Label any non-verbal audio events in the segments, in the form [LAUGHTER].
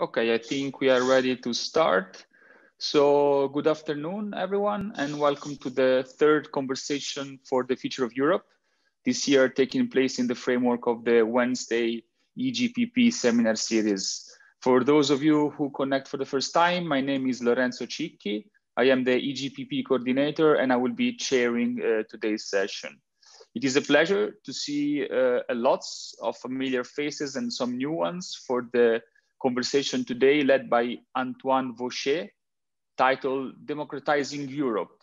Okay, I think we are ready to start. So good afternoon, everyone, and welcome to the third conversation for the future of Europe. This year taking place in the framework of the Wednesday EGPP seminar series. For those of you who connect for the first time, my name is Lorenzo Cicchi. I am the EGPP coordinator and I will be chairing uh, today's session. It is a pleasure to see uh, lots of familiar faces and some new ones for the conversation today led by Antoine Vauchez, titled Democratizing Europe,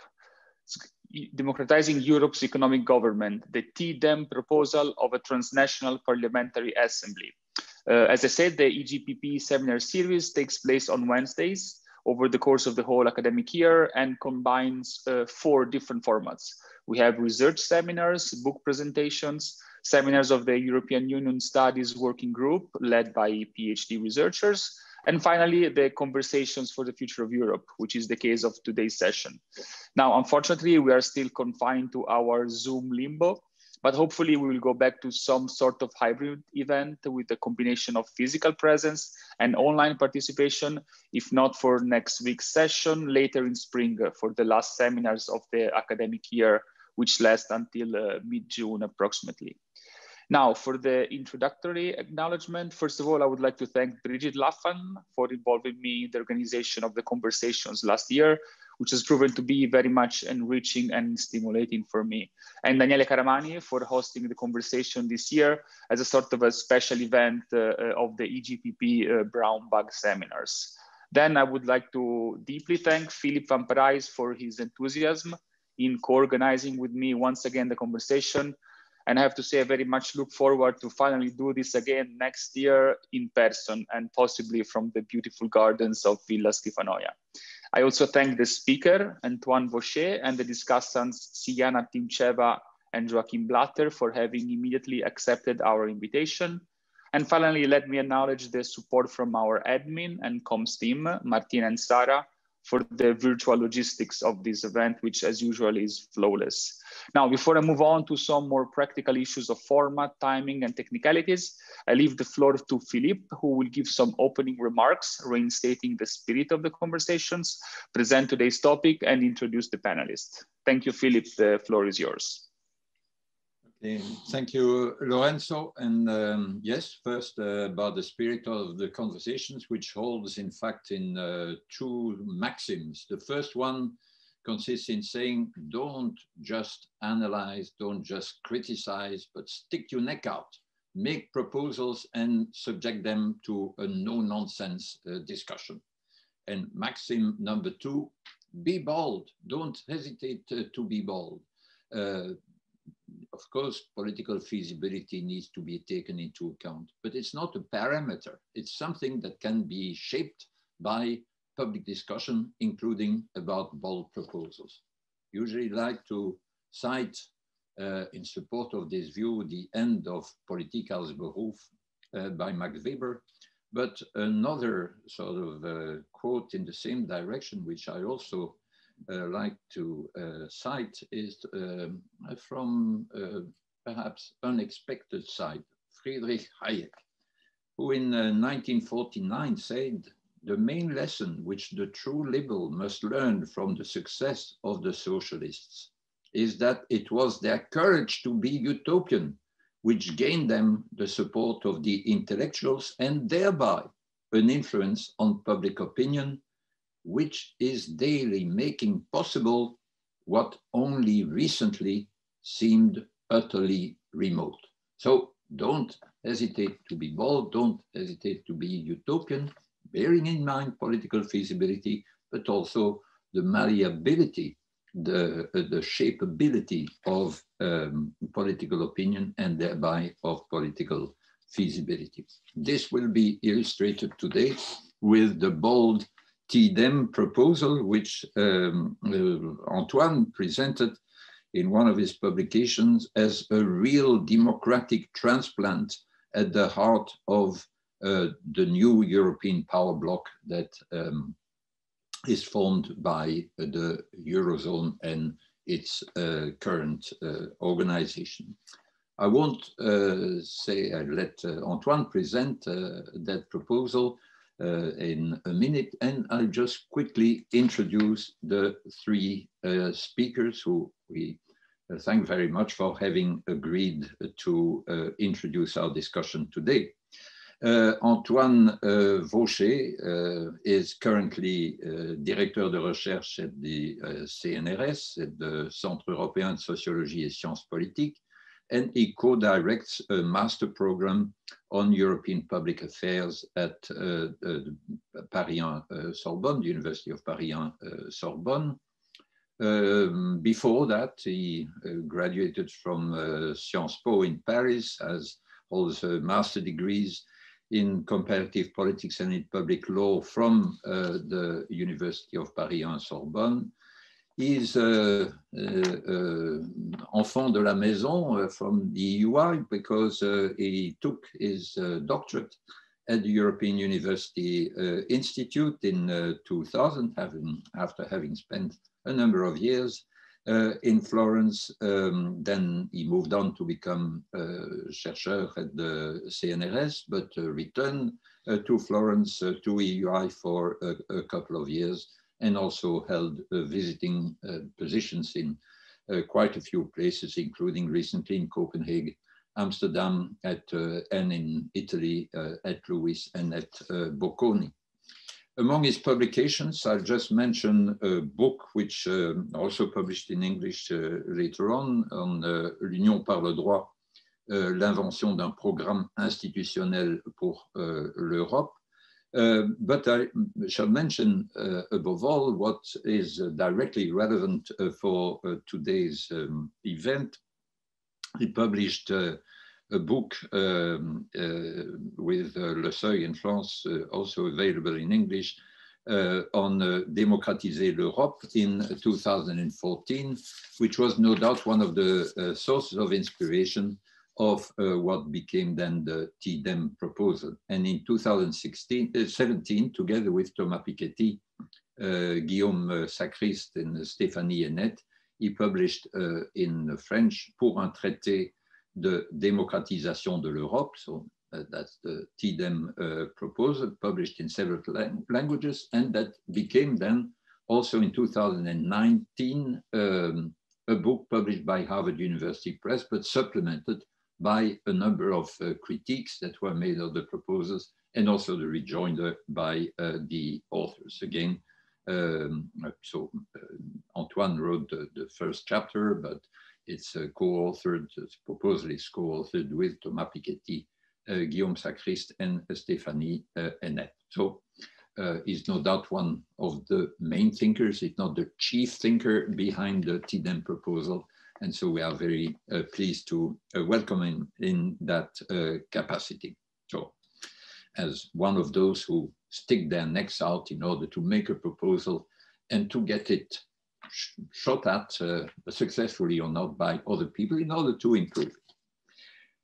Democratizing Europe's Economic Government, the TDEM proposal of a transnational parliamentary assembly. Uh, as I said, the EGPP seminar series takes place on Wednesdays over the course of the whole academic year and combines uh, four different formats. We have research seminars, book presentations, seminars of the European Union Studies Working Group led by PhD researchers, and finally, the conversations for the future of Europe, which is the case of today's session. Now, unfortunately, we are still confined to our Zoom limbo, but hopefully we will go back to some sort of hybrid event with a combination of physical presence and online participation, if not for next week's session, later in spring for the last seminars of the academic year, which last until uh, mid-June approximately. Now, for the introductory acknowledgement, first of all, I would like to thank Brigitte Laffan for involving me in the organization of the conversations last year, which has proven to be very much enriching and stimulating for me. And Daniele Caramani for hosting the conversation this year as a sort of a special event uh, uh of the EGPP uh, Brown Bag seminars. Then I would like to deeply thank Philip Van Parijs for his enthusiasm in co-organizing with me once again the conversation and I have to say, I very much look forward to finally do this again next year in person and possibly from the beautiful gardens of Villa Schifanoia. I also thank the speaker, Antoine Vauchez, and the discussants, Siyana Timcheva and Joachim Blatter for having immediately accepted our invitation. And finally, let me acknowledge the support from our admin and comms team, Martina and Sarah, for the virtual logistics of this event, which as usual is flawless. Now, before I move on to some more practical issues of format, timing, and technicalities, I leave the floor to Philippe, who will give some opening remarks, reinstating the spirit of the conversations, present today's topic, and introduce the panelists. Thank you, Philippe. The floor is yours. Okay, thank you, Lorenzo. And um, yes, first uh, about the spirit of the conversations, which holds in fact in uh, two maxims. The first one consists in saying, don't just analyze, don't just criticize, but stick your neck out, make proposals and subject them to a no nonsense uh, discussion. And maxim number two, be bold, don't hesitate to be bold. Uh, of course, political feasibility needs to be taken into account, but it's not a parameter. It's something that can be shaped by public discussion, including about bold proposals. Usually like to cite uh, in support of this view the end of Politik als Beruf uh, by Max Weber, but another sort of uh, quote in the same direction, which I also like to uh, cite is um, from uh, perhaps unexpected side, Friedrich Hayek, who in 1949 said, the main lesson which the true liberal must learn from the success of the socialists is that it was their courage to be utopian which gained them the support of the intellectuals and thereby an influence on public opinion which is daily making possible what only recently seemed utterly remote. So don't hesitate to be bold, don't hesitate to be utopian, bearing in mind political feasibility, but also the malleability, the, uh, the shapeability of um, political opinion and thereby of political feasibility. This will be illustrated today with the bold TDEM proposal, which um, uh, Antoine presented in one of his publications as a real democratic transplant at the heart of uh, the new European power bloc that um, is formed by the Eurozone and its uh, current uh, organization. I won't uh, say, I let uh, Antoine present that proposal, uh, in a minute. And I'll just quickly introduce the three uh, speakers who we uh, thank very much for having agreed to uh, introduce our discussion today. Uh, Antoine uh, Vauchez is currently Directeur de recherche at the CNRS, at the Centre Européen de Sociologie et Sciences Politiques, and he co-directs a master program on European public affairs at uh, Paris uh, Sorbonne, the University of Paris uh, Sorbonne. Um, before that, he uh, graduated from uh, Sciences Po in Paris, as holds master degrees in comparative politics and in public law from uh, the University of Paris Sorbonne is uh, uh, enfant de la maison uh, from the EUI because he took his doctorate at the European University Institute in 2000, having, after having spent a number of years uh, in Florence. Um, then he moved on to become uh, chercheur at the CNRS, but uh, returned to Florence to EUI for a, a, couple of years and also held uh, visiting uh, positions in uh, quite a few places, including recently in Copenhagen, Amsterdam, at, and in Italy at LUISS and at Bocconi. Among his publications, I'll just mention a book which uh, also published in English uh, later on, on uh, l'Union par le droit, l'invention d'un programme institutionnel pour l'Europe, but I shall mention uh, above all what is directly relevant uh, for uh, today's um, event. He published uh, a book um, with Le Seuil in France, also available in English, on Démocratiser l'Europe in 2014, which was no doubt one of the sources of inspiration of uh, what became then the TDEM proposal. And in 2016, uh, 17, together with Thomas Piketty, uh, Guillaume uh, Sacriste and Stéphanie Hennette, he published uh, in French Pour un traité de démocratisation de l'Europe. So uh, that's the TDEM proposal, published in several lang languages, and that became then also in 2019 um, a book published by Harvard University Press, but supplemented by a number of uh, critiques that were made of the proposals and also the rejoinder by uh, the authors. Again, um, so uh, Antoine wrote the, the, first chapter, but it's co-authored, the proposal is co-authored with Thomas Piketty, Guillaume Sacriste, and Stéphanie Hennette. So uh, is no doubt one of the main thinkers, if not the chief thinker behind the TDEM proposal, and so we are very uh, pleased to uh, welcome him in that uh, capacity. So as one of those who stick their necks out in order to make a proposal and to get it sh shot at uh, successfully or not by other people in order to improve it.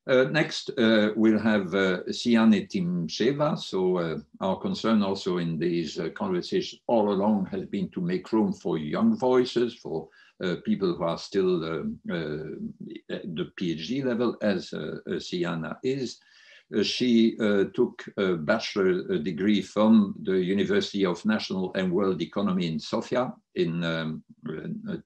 Uh, next, uh, we'll have uh, Siyana Timcheva. So our concern also in these conversations all along has been to make room for young voices, for people who are still um, uh, at the PhD level, as uh, Siyana is. she took a bachelor degree from the University of National and World Economy in Sofia in um,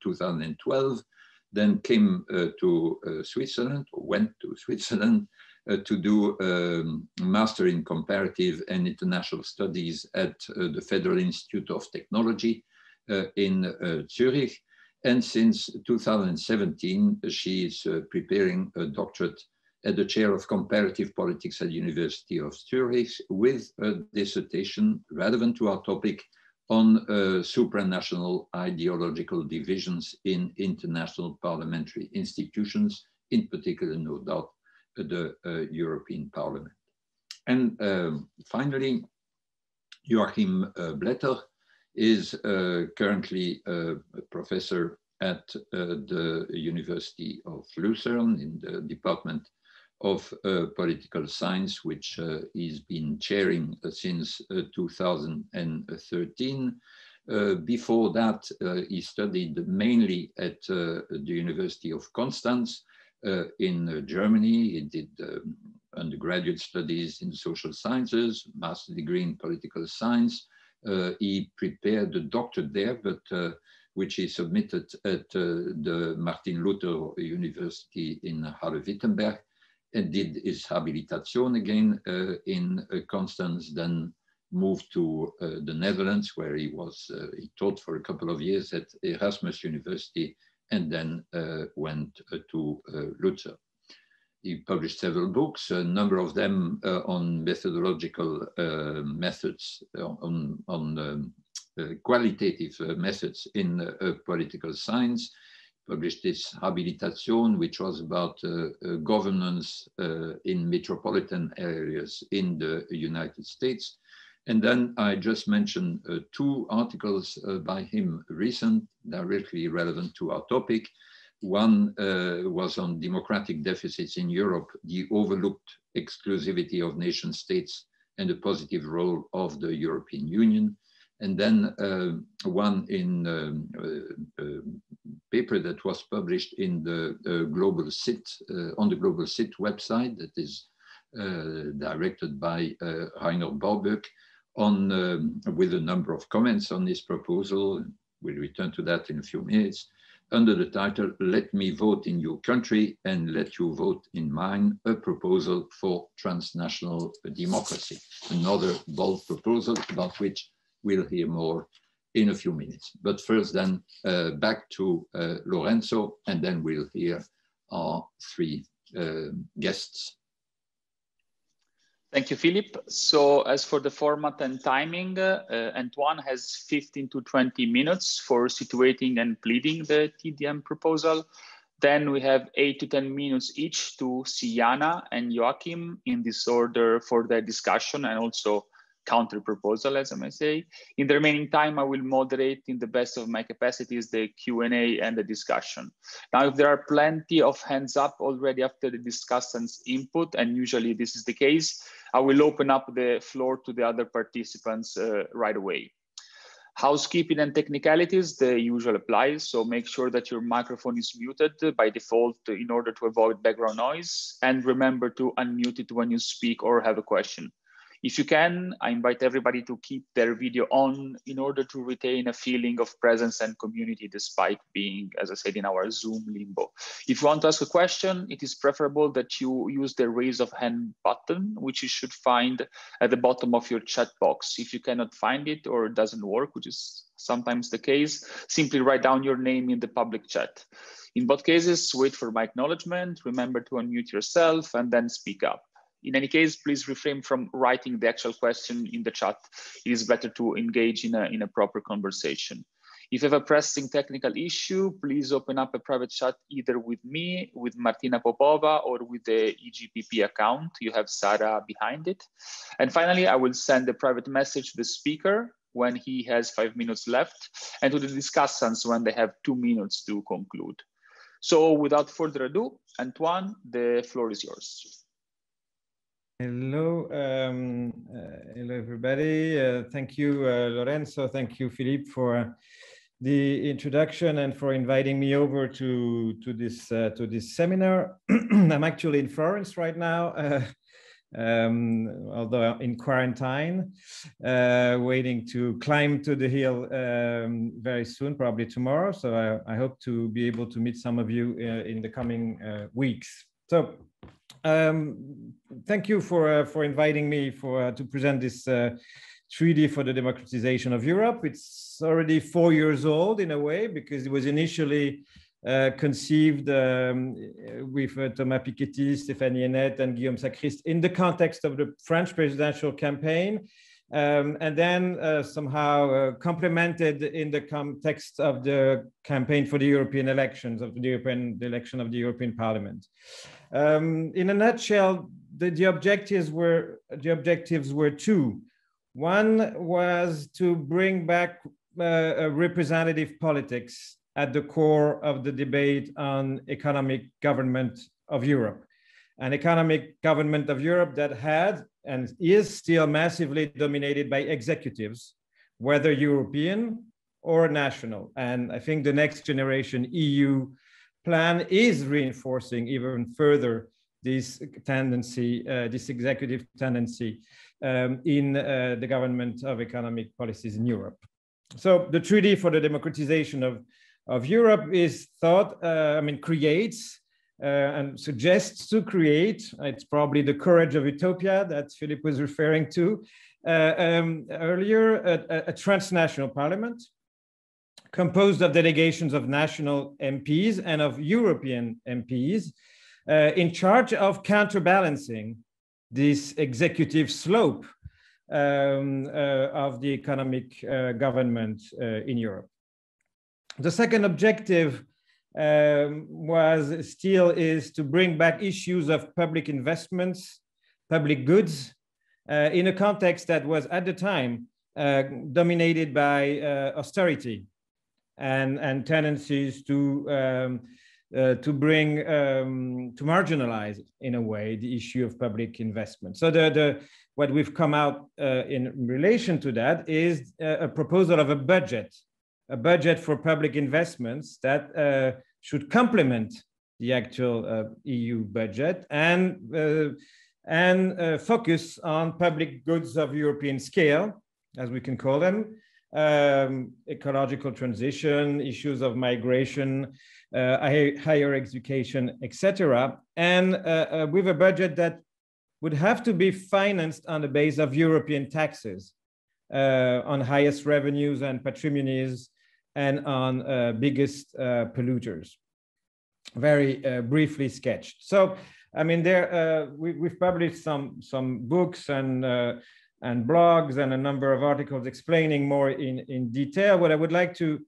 2012 then came uh, to uh, Switzerland, or went to [LAUGHS] Switzerland uh, to do um, master in comparative and international studies at the Federal Institute of Technology in Zurich. And since 2017, she is uh, preparing a doctorate at the chair of comparative politics at the University of Zurich with a dissertation relevant to our topic on uh, supranational ideological divisions in international parliamentary institutions, in particular, no doubt, the uh, European Parliament. And um, finally, Joachim uh, Blatter is uh, currently a professor at uh, the University of Lucerne in the Department of uh, Political Science, which uh, he's been chairing uh, since 2013. Uh, before that, he studied mainly at the University of Constance in Germany. He did um, undergraduate studies in social sciences, master degree in political science. Uh, he prepared a doctorate there, but uh, which he submitted at uh, the Martin Luther University in Halle-Wittenberg and did his habilitation again uh, in uh, Constance, then moved to uh, the Netherlands where he was, he taught for a couple of years at Erasmus University and then went to Luther. He published several books, a number of them uh, on methodological uh, methods, on, on um, uh, qualitative methods in political science published this Habilitation, which was about uh, uh, governance uh, in metropolitan areas in the United States. And then I just mentioned uh, two articles uh, by him recent, directly relevant to our topic. One uh, was on democratic deficits in Europe, the overlooked exclusivity of nation states and the positive role of the European Union and then uh, one in um, uh, uh, paper that was published in the uh, GlobalCit, uh, on the GlobalCit website that is uh, directed by Rainer Bauböck on, um, with a number of comments on this proposal. We'll return to that in a few minutes under the title, Let Me Vote in Your Country and Let You Vote in Mine, a proposal for transnational democracy. Another bold proposal about which We'll hear more in a few minutes. But first then uh, back to uh, Lorenzo, and then we'll hear our three uh, guests. Thank you, Philip. So as for the format and timing, uh, Antoine has 15 to 20 minutes for situating and pleading the TDEM proposal. Then we have eight to 10 minutes each to Siyana and Joachim in this order for their discussion and also counter proposal, as I may say. In the remaining time, I will moderate in the best of my capacities the Q&A and the discussion. Now, if there are plenty of hands up already after the discussant's input, and usually this is the case, I will open up the floor to the other participants uh, right away. Housekeeping and technicalities, the usual applies. So make sure that your microphone is muted by default in order to avoid background noise. And remember to unmute it when you speak or have a question. If you can, I invite everybody to keep their video on in order to retain a feeling of presence and community despite being, as I said, in our Zoom limbo. If you want to ask a question, it is preferable that you use the raise of hand button, which you should find at the bottom of your chat box. If you cannot find it or it doesn't work, which is sometimes the case, simply write down your name in the public chat. In both cases, wait for my acknowledgement, remember to unmute yourself and then speak up. In any case, please refrain from writing the actual question in the chat. It is better to engage in a, in a proper conversation. If you have a pressing technical issue, please open up a private chat either with me, with Martina Popova, or with the EGPP account. You have Sarah behind it. And finally, I will send a private message to the speaker when he has five minutes left, and to the discussants when they have two minutes to conclude. So without further ado, Antoine, the floor is yours. Hello, um, uh, hello everybody. Uh, thank you, uh, Lorenzo. Thank you, Philippe, for the introduction and for inviting me over to to this uh, to this seminar. [CLEARS THROAT] I'm actually in Florence right now, uh, um, although in quarantine, uh, waiting to climb to the hill um, very soon, probably tomorrow. So I, I, hope to be able to meet some of you in the coming weeks. So um, thank you for uh, for inviting me for uh, to present this uh, treaty for the democratization of Europe. It's already four years old in a way because it was initially uh, conceived um, with uh, Thomas Piketty, Stéphanie Hennette, and Guillaume Sacriste in the context of the French presidential campaign. Um, and then uh, somehow complemented in the context of the campaign for the European elections of the European the election of the European Parliament. Um, in a nutshell, the, the objectives were the objectives were two. One was to bring back uh, representative politics at the core of the debate on economic government of Europe. An economic government of Europe that had and is still massively dominated by executives, whether European or national. And I think the next generation EU plan is reinforcing even further this tendency, uh, this executive tendency um, in uh, the government of economic policies in Europe. So the Treaty for the Democratization of, of Europe is thought, uh, I mean, creates uh, and suggests to create, it's probably the courage of utopia that Philip was referring to uh, um, earlier, a, a, transnational parliament composed of delegations of national MPs and of European MPs uh, in charge of counterbalancing this executive slope um, uh, of the economic uh, government uh, in Europe. The second objective um, was still is to bring back issues of public investments, public goods, uh, in a context that was at the time uh, dominated by austerity and, and tendencies to um, uh, to bring um, to marginalize in a way the issue of public investment. So the, the what we've come out uh, in relation to that is a, a, proposal of a budget, a budget for public investments that uh, should complement the actual uh, EU budget and uh, and focus on public goods of European scale, as we can call them, um, ecological transition, issues of migration, uh, higher education, etc. And uh, uh, with a budget that would have to be financed on the base of European taxes uh, on highest revenues and patrimonies and on uh, biggest uh, polluters. Very briefly sketched. So, I mean, there we, have published some some books and and blogs and a number of articles explaining more in, in detail. What I would like to,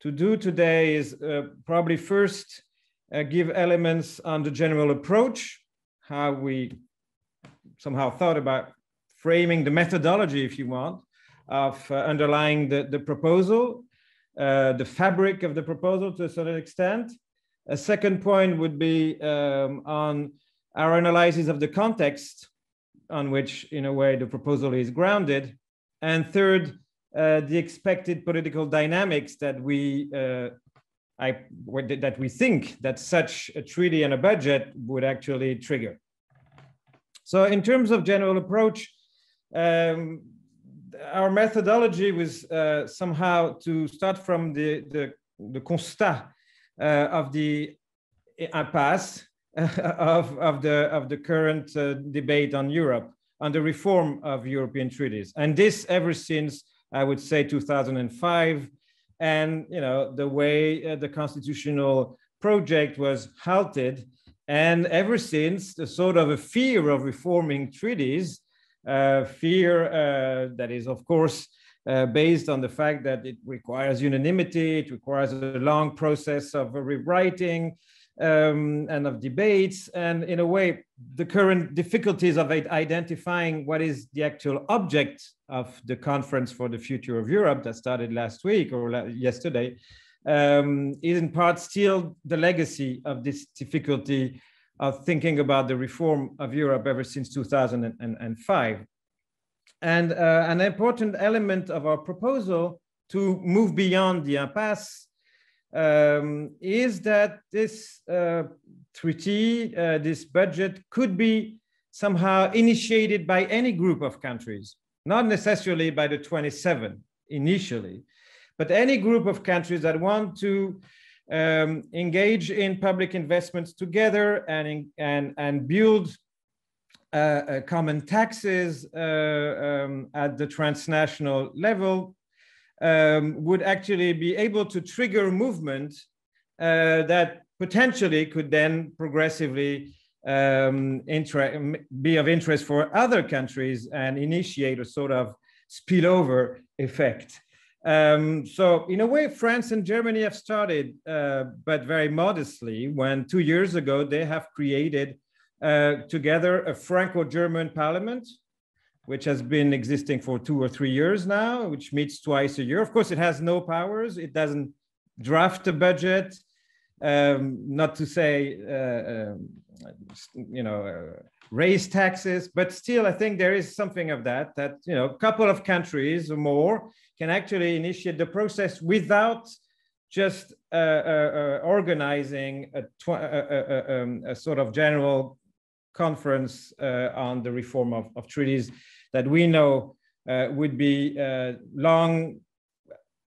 to do today is uh, probably first uh, give elements on the general approach, how we somehow thought about framing the methodology, if you want, of uh, underlying the, the proposal, uh, the fabric of the proposal to a certain extent. A second point would be um, on our analysis of the context on which, in a way, the proposal is grounded. And third, uh, the expected political dynamics that we uh, I, that we think that such a treaty and a budget would actually trigger. So in terms of general approach, um, our methodology was uh, somehow to start from the, the, the constat uh, of the impasse [LAUGHS] of, of, the, of the current uh, debate on Europe, on the reform of European treaties. And this ever since, I would say, 2005, and you know the way uh, the constitutional project was halted. And ever since, the sort of a fear of reforming treaties, uh, fear uh, that is, of course, uh, based on the fact that it requires unanimity, it requires a long process of rewriting, um, and of debates. And in a way, the current difficulties of identifying what is the actual object of the conference for the future of Europe that started last week or yesterday um, is in part still the legacy of this difficulty of thinking about the reform of Europe ever since 2005. And uh, an important element of our proposal to move beyond the impasse um, is that this uh, treaty, uh, this budget could be somehow initiated by any group of countries, not necessarily by the 27 initially, but any group of countries that want to um, engage in public investments together and, and, and build uh, uh common taxes uh, um, at the transnational level um, would actually be able to trigger movement uh, that potentially could then progressively um, be of interest for other countries and initiate a sort of spillover effect. Um, so in a way, France and Germany have started, uh, but very modestly, when two years ago they have created uh, together a Franco-German parliament which has been existing for two or three years now, which meets twice a year. Of course, it has no powers. It doesn't draft a budget. Um, not to say, uh, um, you know, uh, raise taxes, but still, I think there is something of that. That you know, a couple of countries or more can actually initiate the process without just uh, uh, uh organizing a, a, um, a, sort of general conference uh, on the reform of, of, treaties that we know uh, would be uh, long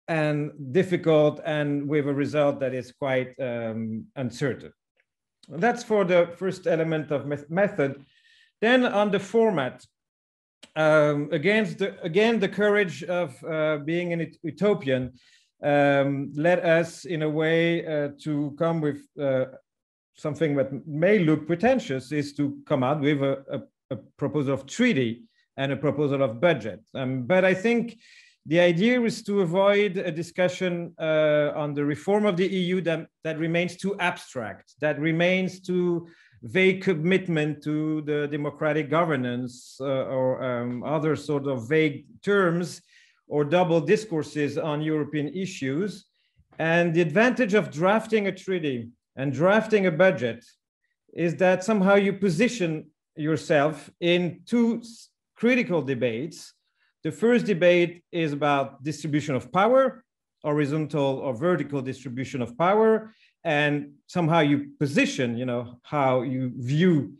and difficult and with a result that is quite um, uncertain. That's for the first element of method. Then on the format, um, against the, again, the courage of uh, being an utopian um, led us in a way uh, to come with uh, something that may look pretentious is to come out with a, a, a proposal of treaty and a proposal of budget. Um, but I think the idea is to avoid a discussion uh, on the reform of the EU that, that remains too abstract, that remains too vague commitment to the democratic governance uh, or um, other sort of vague terms or double discourses on European issues. And the advantage of drafting a treaty and drafting a budget is that somehow you position yourself in two critical debates. The first debate is about distribution of power, horizontal or vertical distribution of power, and somehow you position, you know, how you view,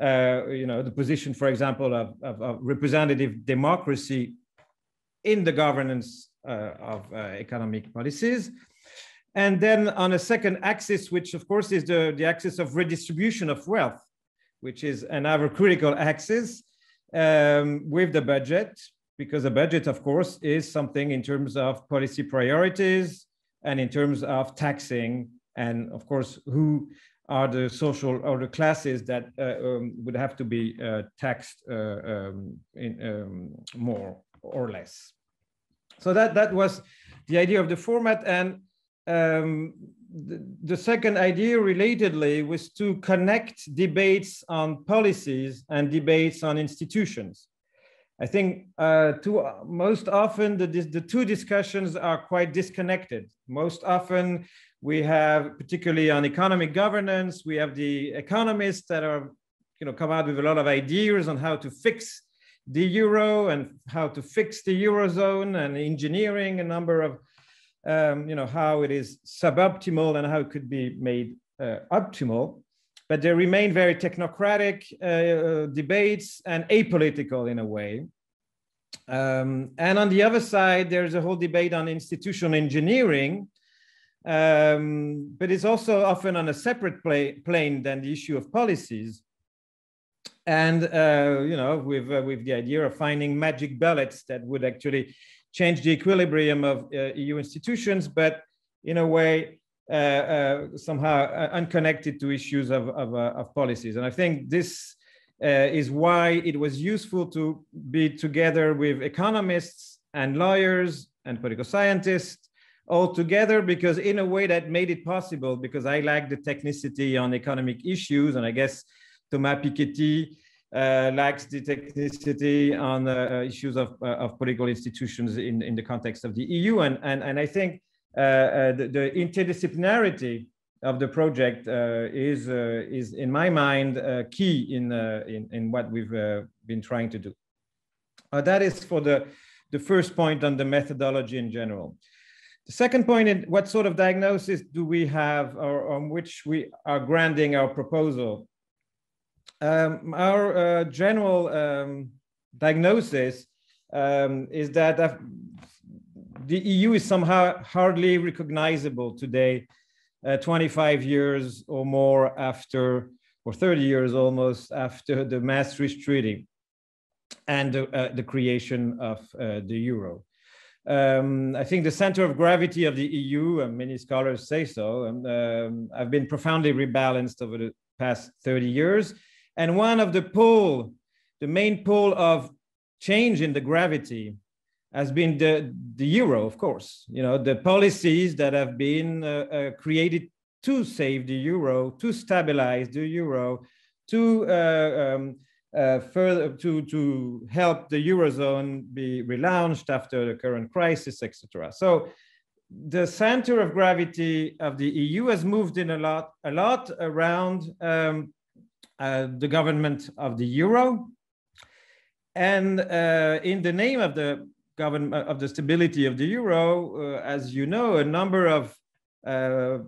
uh, you know, the position, for example, of, of, of representative democracy in the governance uh, of uh, economic policies. And then on a second axis, which of course is the, the axis of redistribution of wealth, which is another critical axis um, with the budget, because the budget, of course, is something in terms of policy priorities and in terms of taxing, and of course, who are the social or the classes that uh, um, would have to be uh, taxed uh, um, in, um, more or less. So that, that was the idea of the format. And um, the, the, second idea relatedly was to connect debates on policies and debates on institutions. I think uh, too, most often the, the two discussions are quite disconnected. Most often we have, particularly on economic governance, we have the economists that are, you know, come out with a lot of ideas on how to fix the euro and how to fix the eurozone and engineering a number of um, you know how it is suboptimal and how it could be made uh, optimal. But there remain very technocratic uh, debates and apolitical in a way. Um, and on the other side there's a whole debate on institutional engineering um, but it's also often on a separate play, plane than the issue of policies. And uh, you know with uh, with the idea of finding magic bullets that would actually change the equilibrium of uh, EU institutions, but in a way uh, uh, somehow unconnected to issues of of, of, policies. And I think this is why it was useful to be together with economists and lawyers and political scientists all together because in a way that made it possible because I like the technicity on economic issues and I guess Thomas Piketty lacks the technicity on uh, issues of, uh, of political institutions in, in the context of the EU. And, and, and I think uh, uh, the, the, interdisciplinarity of the project uh, is, is, in my mind, key in, in, in what we've been trying to do. that is for the, the first point on the methodology in general. The second point, in what sort of diagnosis do we have or on which we are granting our proposal? Um, our uh, general um, diagnosis um, is that the EU is somehow hardly recognizable today, uh, 25 years or more after, or 30 years almost after the Maastricht Treaty and the, uh, the creation of uh, the euro. Um, I think the center of gravity of the EU, and many scholars say so, um, have been profoundly rebalanced over the past 30 years and one of the pole, the main pole of change in the gravity has been the, the euro, of course. You know, the policies that have been uh, uh, created to save the euro, to stabilize the euro, to uh, um, uh, further to, to help the eurozone be relaunched after the current crisis, etc. So the center of gravity of the EU has moved in a lot, a lot around um, uh, the government of the euro. And uh, in the name of the government of the stability of the euro, uh, as you know, a number of uh,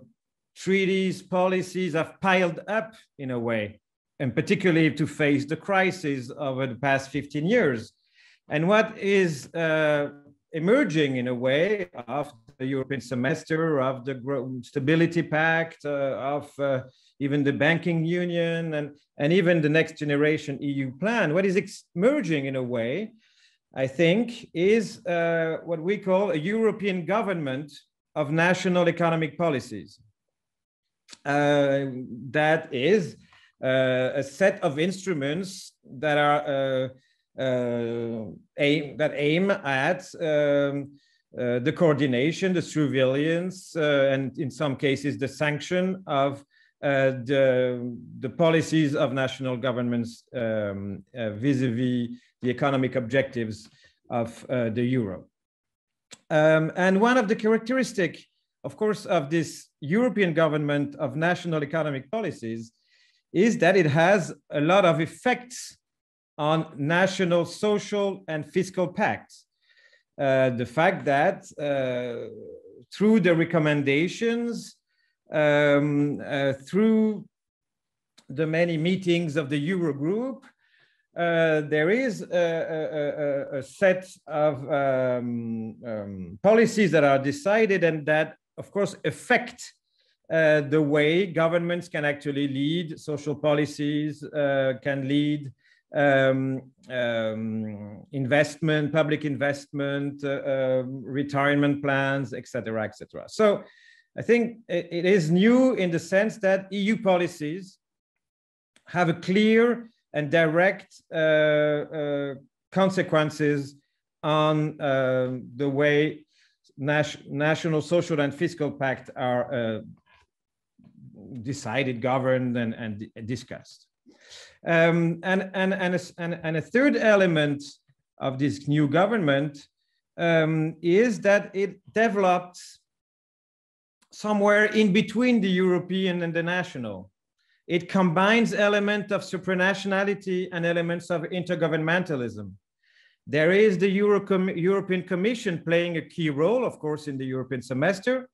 treaties, policies have piled up in a way and particularly to face the crisis over the past 15 years. And what is uh, emerging in a way of the European semester, of the Stability Pact, uh, of uh, even the banking union, and, and even the next generation EU plan, what is emerging in a way, I think, is uh, what we call a European government of national economic policies. Uh, that is uh, a set of instruments that are uh, aim that aim at um, uh, the coordination, the surveillance, uh, and in some cases the sanction of uh, the, the policies of national governments um, vis-a-vis -vis the economic objectives of the euro. Um, and one of the characteristic, of course, of this European government of national economic policies is that it has a lot of effects on national social and fiscal pacts. Uh, the fact that uh, through the recommendations, um, uh, through the many meetings of the Eurogroup, uh, there is a, a, a, set of um, um, policies that are decided and that, of course, affect uh, the way governments can actually lead social policies, uh, can lead um, um, investment, public investment, uh, um, retirement plans, etc., etc. So I think it, is new in the sense that EU policies have a clear and direct uh, uh, consequences on uh, the way nas national social and fiscal pact are uh, decided, governed, and, and discussed. Um, and, and, and, a, and, and, a, third element of this new government um, is that it developed somewhere in between the European and the national. It combines elements of supranationality and elements of intergovernmentalism. There is the Euro European Commission playing a key role, of course, in the European semester,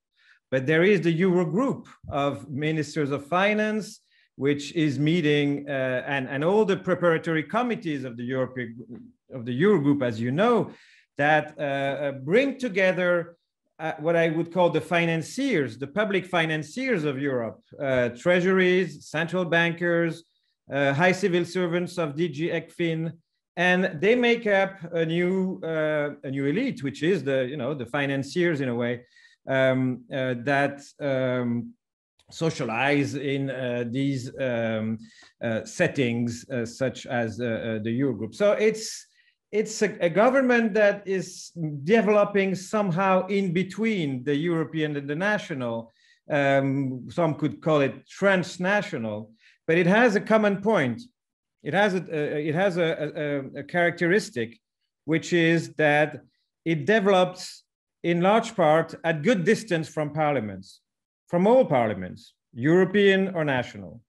but there is the Eurogroup of ministers of finance, which is meeting uh, and, and all the preparatory committees of the European of the Eurogroup, as you know, that uh, uh, bring together uh, what I would call the financiers, the public financiers of Europe, uh, treasuries, central bankers, uh, high civil servants of DG ECFIN, and they make up a new a new elite, which is the you know the financiers in a way um, that. Um, socialize in uh, these um, uh, settings uh, such as uh, uh, the Eurogroup. So it's it's a, a, government that is developing somehow in between the European and the national. Um, some could call it transnational, but it has a common point. It has a, it has a, a, a characteristic, which is that it develops in large part at good distance from parliaments from all parliaments, European or national.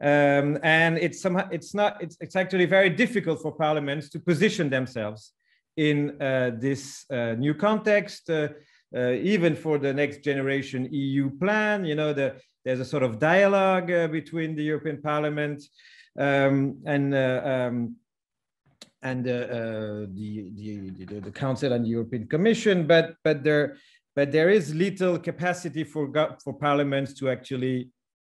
Um, and it's somehow it's not it's, it's actually very difficult for parliaments to position themselves in uh, this uh, new context uh, uh even for the next generation eu plan you know the, there's a sort of dialogue uh, between the european parliament um, and uh, um, and the, the, the, the council and the european commission but but there but there is little capacity for, for parliaments to actually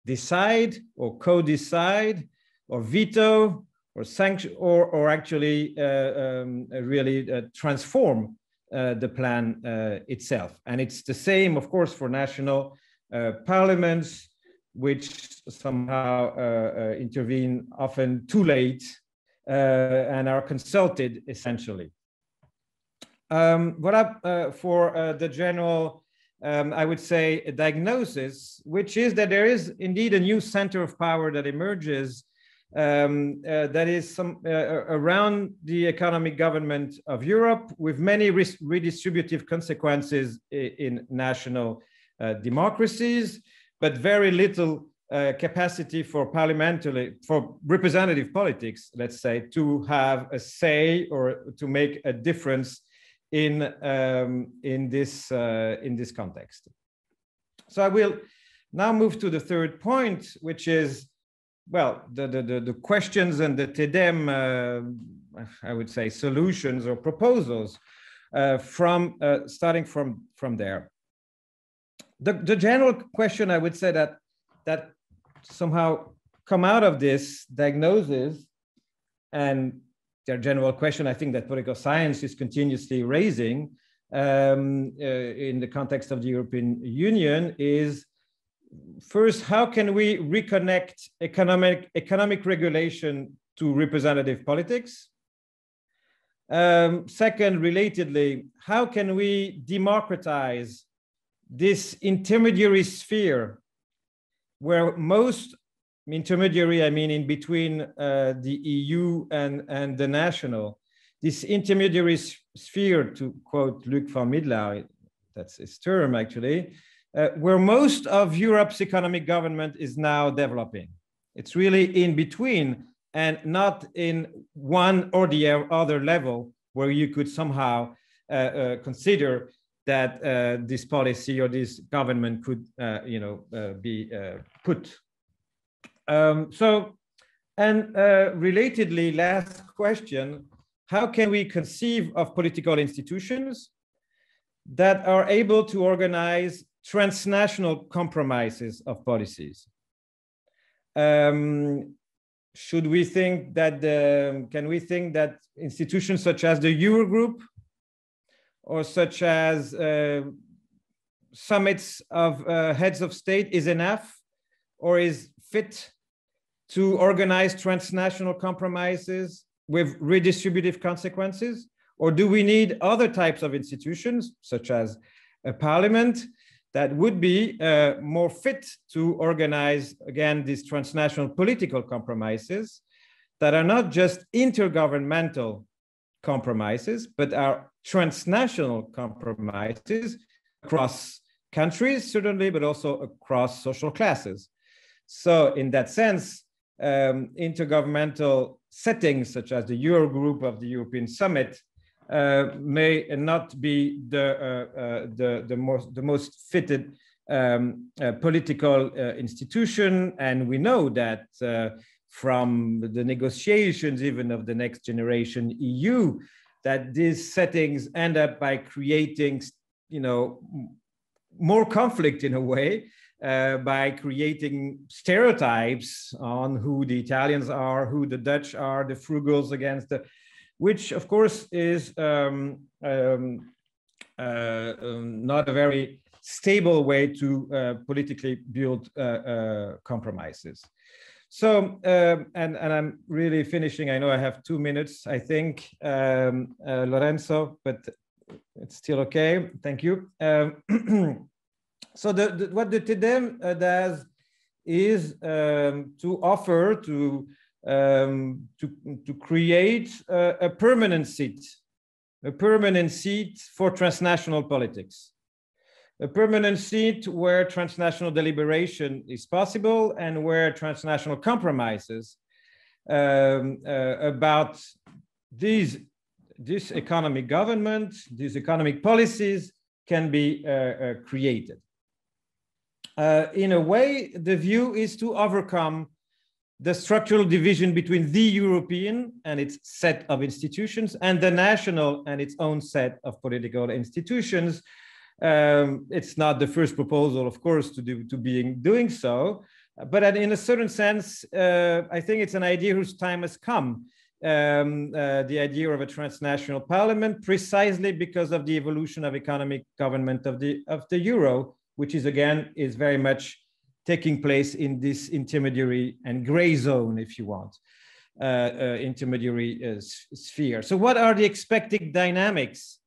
decide or co-decide or veto or sanction or, or actually uh, um, really uh, transform uh, the plan uh, itself. And it's the same, of course, for national uh, parliaments, which somehow uh, intervene often too late and are consulted essentially. Um, what up for the general, um, I would say, a diagnosis, which is that there is indeed a new center of power that emerges um, uh, that is some uh, around the economic government of Europe with many redistributive consequences in national uh, democracies, but very little uh, capacity for parliamentary, for representative politics, let's say, to have a say or to make a difference in, um, in, this, uh, in this context. So I will now move to the third point, which is well, the, the, the, the, questions and the TDEM, uh, I would say, solutions or proposals uh, from uh, starting from, from there. The, the general question I would say that, that somehow come out of this diagnosis and their general question I think that political science is continuously raising um, uh, in the context of the European Union is first, how can we reconnect economic, economic regulation to representative politics? Um, second, relatedly, how can we democratize this intermediary sphere where most intermediary, I mean in between uh, the EU and, and the national, this intermediary sphere, to quote Luc van Middelaar, that's his term actually, uh, where most of Europe's economic government is now developing. It's really in between and not in one or the other level where you could somehow uh, uh, consider that uh, this policy or this government could, uh, you know, be put. Um, so, and relatedly, last question, how can we conceive of political institutions that are able to organize transnational compromises of policies. Um, should we think that the, can we think that institutions such as the Eurogroup or such as uh, summits of uh, heads of state is enough or is fit to organize transnational compromises with redistributive consequences? Or do we need other types of institutions, such as a parliament, that would be uh, more fit to organize, again, these transnational political compromises that are not just intergovernmental compromises, but are transnational compromises across countries, certainly, but also across social classes. So, in that sense, um, intergovernmental settings such as the Eurogroup of the European Summit uh, may not be the, uh, uh, the, the, most, the most fitted um, political institution. And we know that from the negotiations even of the next generation EU, that these settings end up by creating, you know, more conflict in a way uh, by creating stereotypes on who the Italians are, who the Dutch are, the frugals against the which of course is um, um, uh, um, not a very stable way to uh, politically build uh, uh compromises. So, um, and, and I'm really finishing. I know I have two minutes, I think, um, Lorenzo, but it's still okay. Thank you. [CLEARS THROAT] Um, so the, the, what the TDEM uh, does is to offer to um, to, to create a, a permanent seat, a permanent seat for transnational politics a permanent seat where transnational deliberation is possible and where transnational compromises um, uh, about these this economic government, these economic policies can be uh, uh, created. Uh, in a way, the view is to overcome the structural division between the European and its set of institutions and the national and its own set of political institutions. Um, it's not the first proposal, of course, to do to being doing so, but in a certain sense, uh, I think it's an idea whose time has come. Um, uh, the idea of a transnational parliament, precisely because of the evolution of economic government of the of the euro, which is again is very much taking place in this intermediary and gray zone, if you want, uh, uh, intermediary uh, sphere. So what are the expected dynamics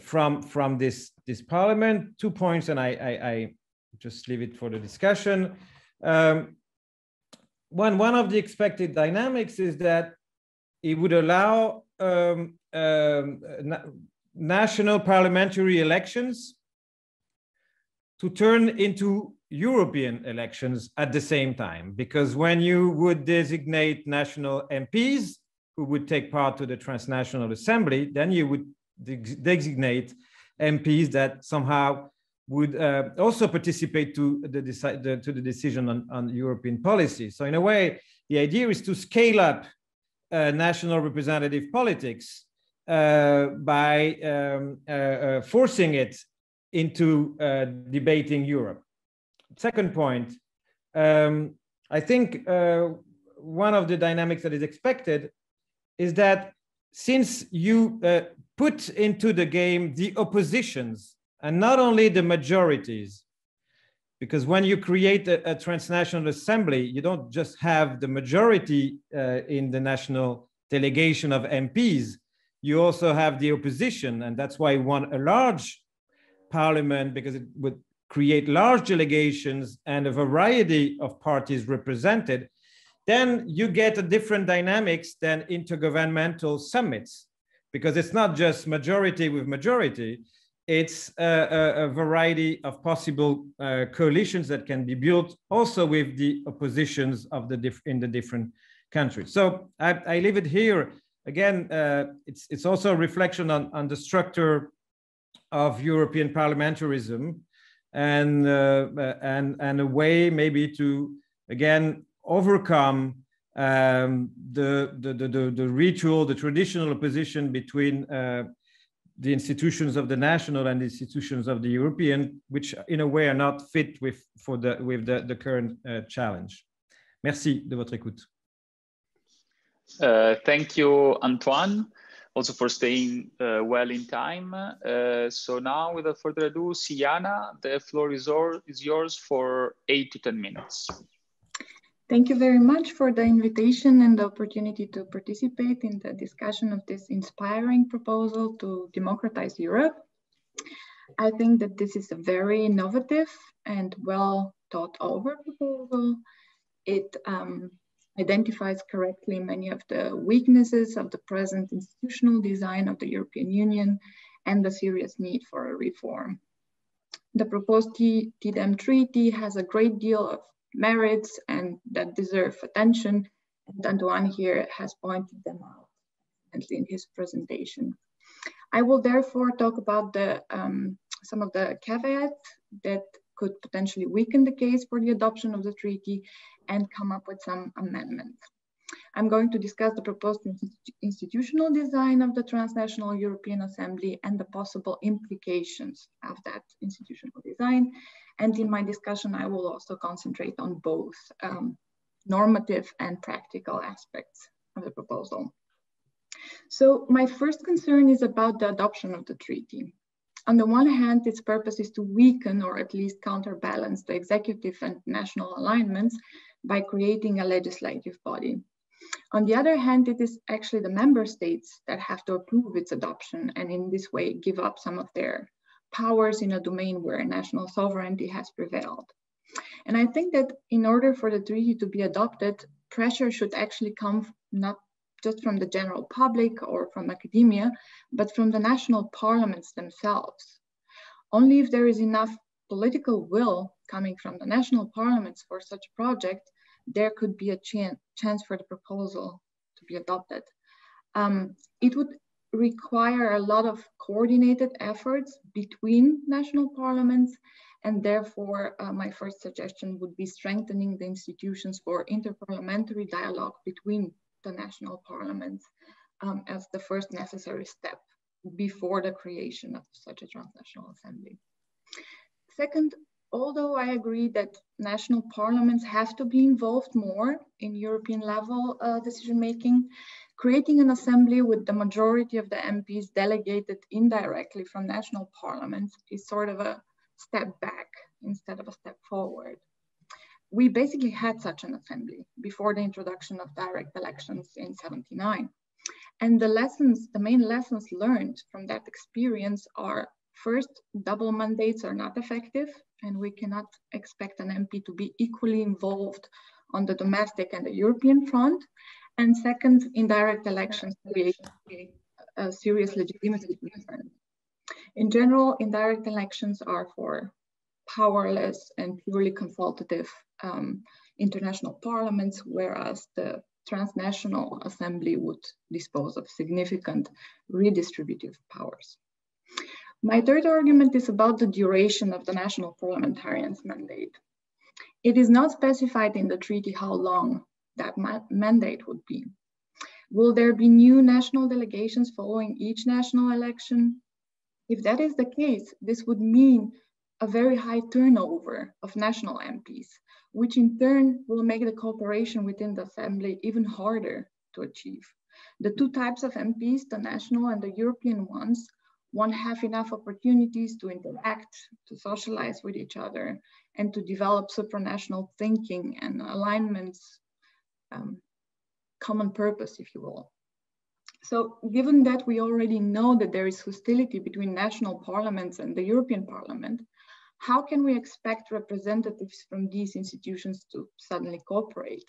from, from this, this parliament? Two points, and I, I, I just leave it for the discussion. Um, one, one of the expected dynamics is that it would allow um, um, na national parliamentary elections to turn into European elections at the same time, because when you would designate national MPs who would take part to the transnational assembly, then you would de designate MPs that somehow would uh, also participate to the, the, to the decision on, on European policy. So in a way, The idea is to scale up uh, national representative politics uh, by um, uh, uh, forcing it into uh, debating Europe. Second point, um, I think one of the dynamics that is expected is that since you put into the game the oppositions and not only the majorities, because when you create a, a, transnational assembly, you don't just have the majority uh, in the national delegation of MPs, you also have the opposition. And that's why one a large parliament, because it would create large delegations and a variety of parties represented, then you get a different dynamics than intergovernmental summits, because it's not just majority with majority, it's a, a, variety of possible uh, coalitions that can be built also with the oppositions of the in the different countries. So I, I leave it here. Again, uh, it's, it's also a reflection on, on the structure of European parliamentarism and, uh, and, and a way maybe to, again, overcome um, the, the, the, the, ritual, the traditional opposition between uh, the institutions of the national and the institutions of the European, which in a way are not fit with, for the, with the, the current uh, challenge. Merci de votre écoute. Uh, thank you, Antoine, also for staying uh, well in time. Uh, so now, without further ado, Siyana, the floor is, is yours for eight to 10 minutes. Thank you very much for the invitation and the opportunity to participate in the discussion of this inspiring proposal to democratize Europe. I think that this is a very innovative and well thought over proposal. It um, identifies correctly many of the weaknesses of the present institutional design of the European Union and the serious need for a reform. The proposed TDEM treaty has a great deal of merits and that deserve attention. And Antoine here has pointed them out in his presentation. I will therefore talk about the, um, some of the caveats that could potentially weaken the case for the adoption of the treaty and come up with some amendments. I'm going to discuss the proposed institutional design of the Transnational European Assembly and the possible implications of that institutional design. And in my discussion, I will also concentrate on both um, normative and practical aspects of the proposal. So my first concern is about the adoption of the treaty. On the one hand, its purpose is to weaken or at least counterbalance the executive and national alignments by creating a legislative body. On the other hand, it is actually the member states that have to approve its adoption and in this way give up some of their powers in a domain where national sovereignty has prevailed. And I think that in order for the treaty to be adopted, pressure should actually come not just from the general public or from academia, but from the national parliaments themselves. Only if there is enough political will coming from the national parliaments for such a project, there could be a chance, for the proposal to be adopted. Um, it would require a lot of coordinated efforts between national parliaments and therefore uh, my first suggestion would be strengthening the institutions for interparliamentary dialogue between the national parliaments um, as the first necessary step before the creation of such a transnational assembly. Second, although I agree that national parliaments have to be involved more in European level uh, decision making, creating an assembly with the majority of the MPs delegated indirectly from national parliaments is sort of a step back instead of a step forward. We basically had such an assembly before the introduction of direct elections in 79. And the lessons, the main lessons learned from that experience are First, double mandates are not effective, and we cannot expect an MP to be equally involved on the domestic and the European front. And second, indirect elections create a serious legitimacy concern. In general, indirect elections are for powerless and purely consultative um, international parliaments, whereas the transnational assembly would dispose of significant redistributive powers. My third argument is about the duration of the national parliamentarians' mandate. It is not specified in the treaty how long that ma mandate would be. Will there be new national delegations following each national election? If that is the case, this would mean a very high turnover of national MPs, which in turn will make the cooperation within the assembly even harder to achieve. The two types of MPs, the national and the European ones, won't have enough opportunities to interact, to socialize with each other, and to develop supranational thinking and alignments, um, common purpose, if you will. So given that we already know that there is hostility between national parliaments and the European Parliament, how can we expect representatives from these institutions to suddenly cooperate?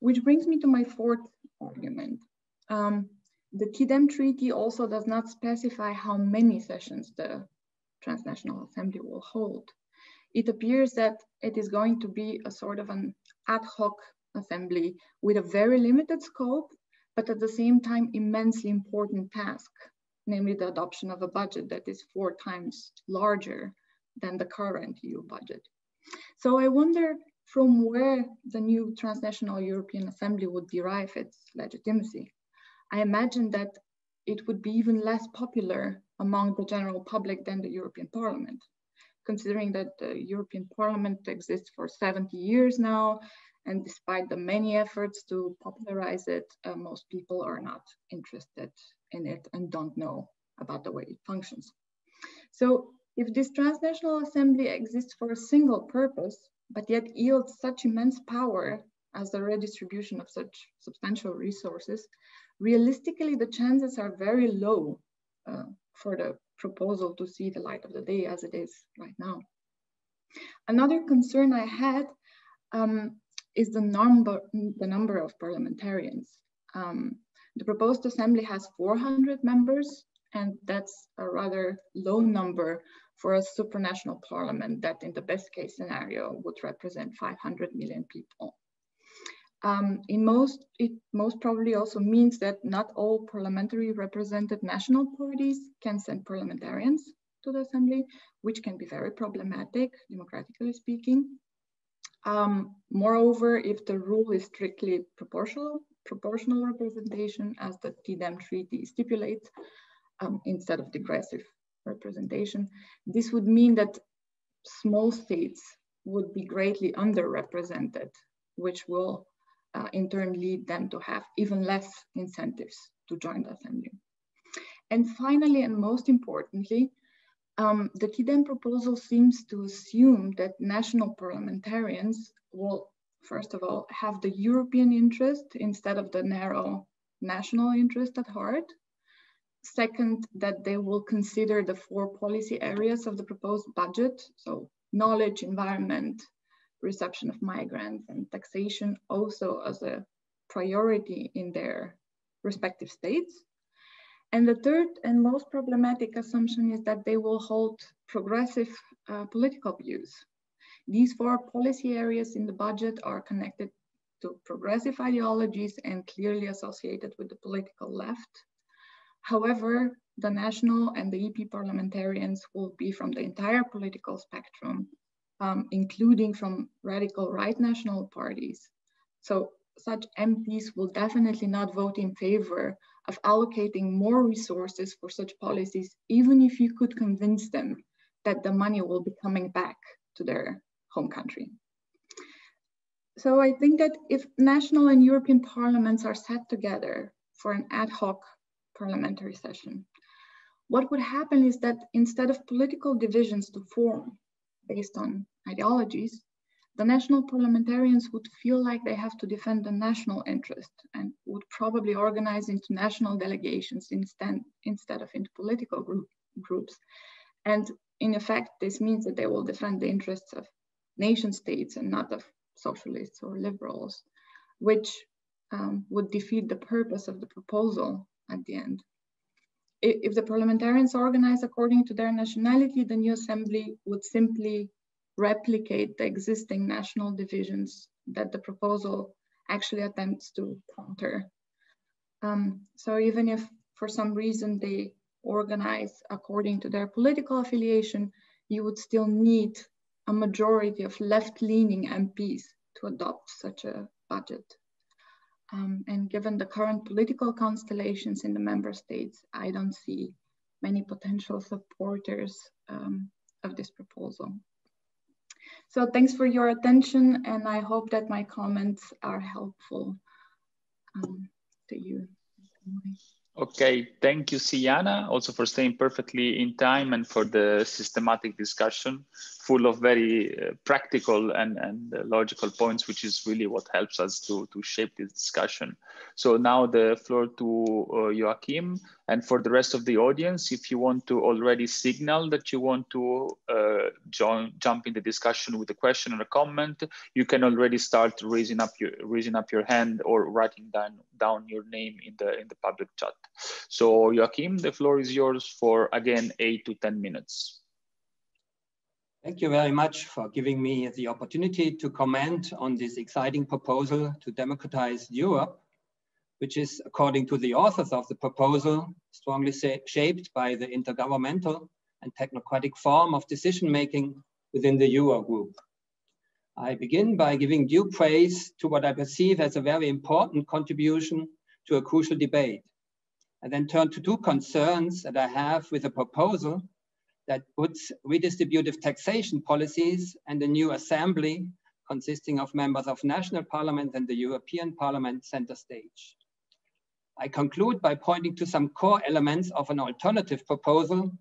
Which brings me to my fourth argument. Um, the TDEM treaty also does not specify how many sessions the Transnational Assembly will hold. It appears that it is going to be a sort of an ad hoc assembly with a very limited scope, but at the same time immensely important task, namely the adoption of a budget that is four times larger than the current EU budget. So I wonder from where the new transnational European Assembly would derive its legitimacy. I imagine that it would be even less popular among the general public than the European Parliament, considering that the European Parliament exists for 70 years now, and despite the many efforts to popularize it, uh, most people are not interested in it and don't know about the way it functions. So if this transnational assembly exists for a single purpose, but yet yields such immense power as the redistribution of such substantial resources, realistically, the chances are very low uh, for the proposal to see the light of the day as it is right now. Another concern I had um, is the number, the number of parliamentarians. Um, the proposed assembly has 400 members, and that's a rather low number for a supranational parliament that in the best case scenario would represent 500 million people. Um, in most, it most probably also means that not all parliamentary represented national parties can send parliamentarians to the assembly, which can be very problematic, democratically speaking. Um, moreover, if the rule is strictly proportional, proportional representation as the TDEM treaty stipulates, um, instead of digressive representation, this would mean that small states would be greatly underrepresented, which will uh, in turn lead them to have even less incentives to join the assembly. And finally, and most importantly, um, the TDEM proposal seems to assume that national parliamentarians will, first of all, have the European interest instead of the narrow national interest at heart. Second, that they will consider the four policy areas of the proposed budget, so knowledge, environment, reception of migrants and taxation also as a priority in their respective states. And the third and most problematic assumption is that they will hold progressive uh, political views. These four policy areas in the budget are connected to progressive ideologies and clearly associated with the political left. However, the national and the EP parliamentarians will be from the entire political spectrum um, including from radical right national parties. So such MPs will definitely not vote in favor of allocating more resources for such policies, even if you could convince them that the money will be coming back to their home country. So I think that if national and European parliaments are set together for an ad hoc parliamentary session, what would happen is that instead of political divisions to form based on ideologies, the national parliamentarians would feel like they have to defend the national interest and would probably organize into national delegations instead, instead of into political group, groups. And in effect, this means that they will defend the interests of nation states and not of socialists or liberals, which um, would defeat the purpose of the proposal at the end. If the parliamentarians organize according to their nationality, the new assembly would simply replicate the existing national divisions that the proposal actually attempts to counter. Um, so even if for some reason they organize according to their political affiliation, you would still need a majority of left-leaning MPs to adopt such a budget. Um, and given the current political constellations in the member states, I don't see many potential supporters um, of this proposal. So thanks for your attention and I hope that my comments are helpful um, to you. Okay, thank you, Siyana, also for staying perfectly in time and for the systematic discussion, full of very uh, practical and, and uh, logical points, which is really what helps us to, to shape this discussion. So now the floor to uh, Joachim, and for the rest of the audience, if you want to already signal that you want to uh, join, jump in the discussion with a question or a comment, you can already start raising up your raising up your hand or writing down down your name in the in the public chat. So Joachim, the floor is yours for again eight to ten minutes. Thank you very much for giving me the opportunity to comment on this exciting proposal to democratize Europe which is, according to the authors of the proposal, strongly shaped by the intergovernmental and technocratic form of decision-making within the Eurogroup. I begin by giving due praise to what I perceive as a very important contribution to a crucial debate. I then turn to two concerns that I have with the proposal that puts redistributive taxation policies and a new assembly consisting of members of national parliament and the European Parliament center stage. I conclude by pointing to some core elements of an alternative proposal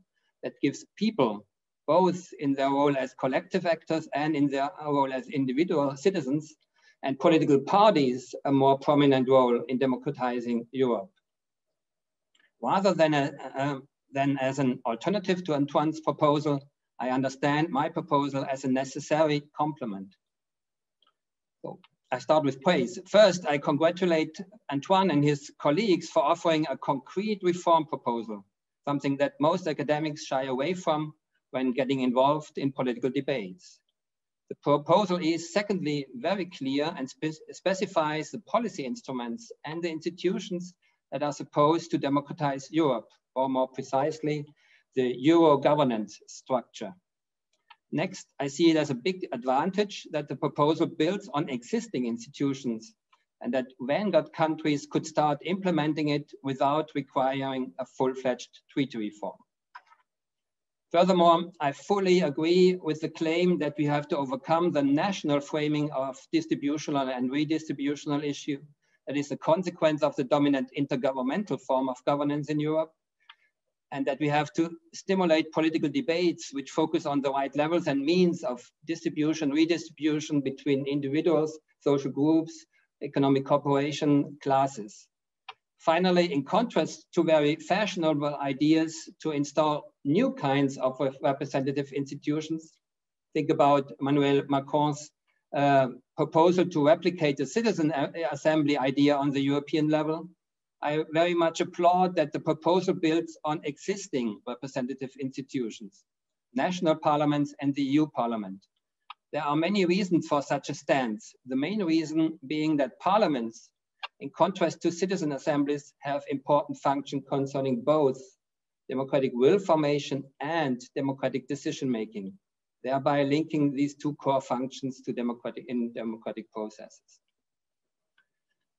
that gives people, both in their role as collective actors and in their role as individual citizens, and political parties a more prominent role in democratizing Europe. Rather than, a, uh, than as an alternative to Antoine's proposal, I understand my proposal as a necessary complement. So I start with praise. First, I congratulate Antoine and his colleagues for offering a concrete reform proposal, something that most academics shy away from when getting involved in political debates. The proposal is secondly very clear and spe specifies the policy instruments and the institutions that are supposed to democratize Europe, or more precisely, the Euro governance structure. Next, I see it as a big advantage that the proposal builds on existing institutions and that vanguard countries could start implementing it without requiring a full-fledged treaty reform. Furthermore, I fully agree with the claim that we have to overcome the national framing of distributional and redistributional issue that is a consequence of the dominant intergovernmental form of governance in Europe and that we have to stimulate political debates which focus on the right levels and means of distribution, redistribution between individuals, social groups, economic cooperation classes. Finally, in contrast to very fashionable ideas to install new kinds of representative institutions, think about Emmanuel Macron's uh, proposal to replicate the citizen assembly idea on the European level, I very much applaud that the proposal builds on existing representative institutions, national parliaments and the EU parliament. There are many reasons for such a stance. The main reason being that parliaments, in contrast to citizen assemblies, have important function concerning both democratic will formation and democratic decision making, thereby linking these two core functions to democratic in democratic processes.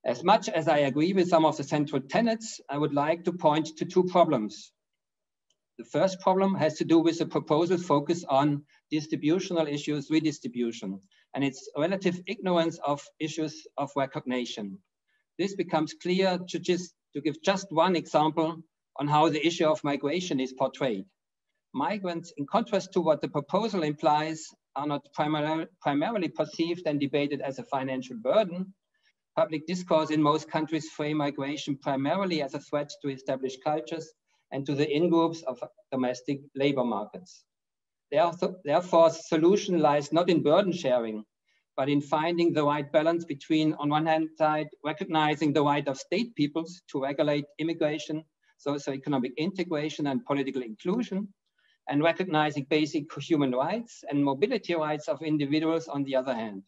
As much as I agree with some of the central tenets, I would like to point to two problems. The first problem has to do with the proposal's focus on distributional issues, redistribution, and its relative ignorance of issues of recognition. This becomes clear to, just, to give just one example on how the issue of migration is portrayed. Migrants, in contrast to what the proposal implies, are not primarily, primarily perceived and debated as a financial burden, Public discourse in most countries frame migration primarily as a threat to established cultures and to the in-groups of domestic labor markets. Therefore, the solution lies not in burden sharing, but in finding the right balance between, on one hand side, recognizing the right of state peoples to regulate immigration, socioeconomic integration and political inclusion, and recognizing basic human rights and mobility rights of individuals on the other hand.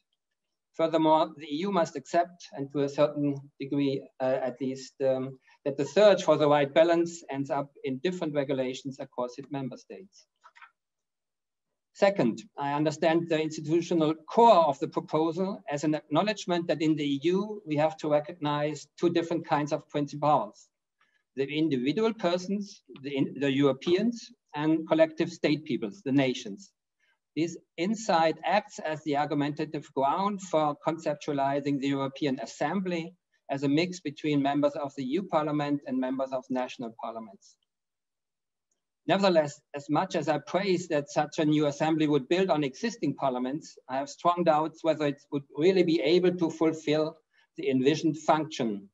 Furthermore, the EU must accept, and to a certain degree uh, at least, um, that the search for the right balance ends up in different regulations across its member states. Second, I understand the institutional core of the proposal as an acknowledgement that in the EU, we have to recognize two different kinds of principles, the individual persons, the, the Europeans, and collective state peoples, the nations. This insight acts as the argumentative ground for conceptualizing the European Assembly as a mix between members of the EU Parliament and members of national parliaments. Nevertheless, as much as I praise that such a new assembly would build on existing parliaments, I have strong doubts whether it would really be able to fulfill the envisioned function,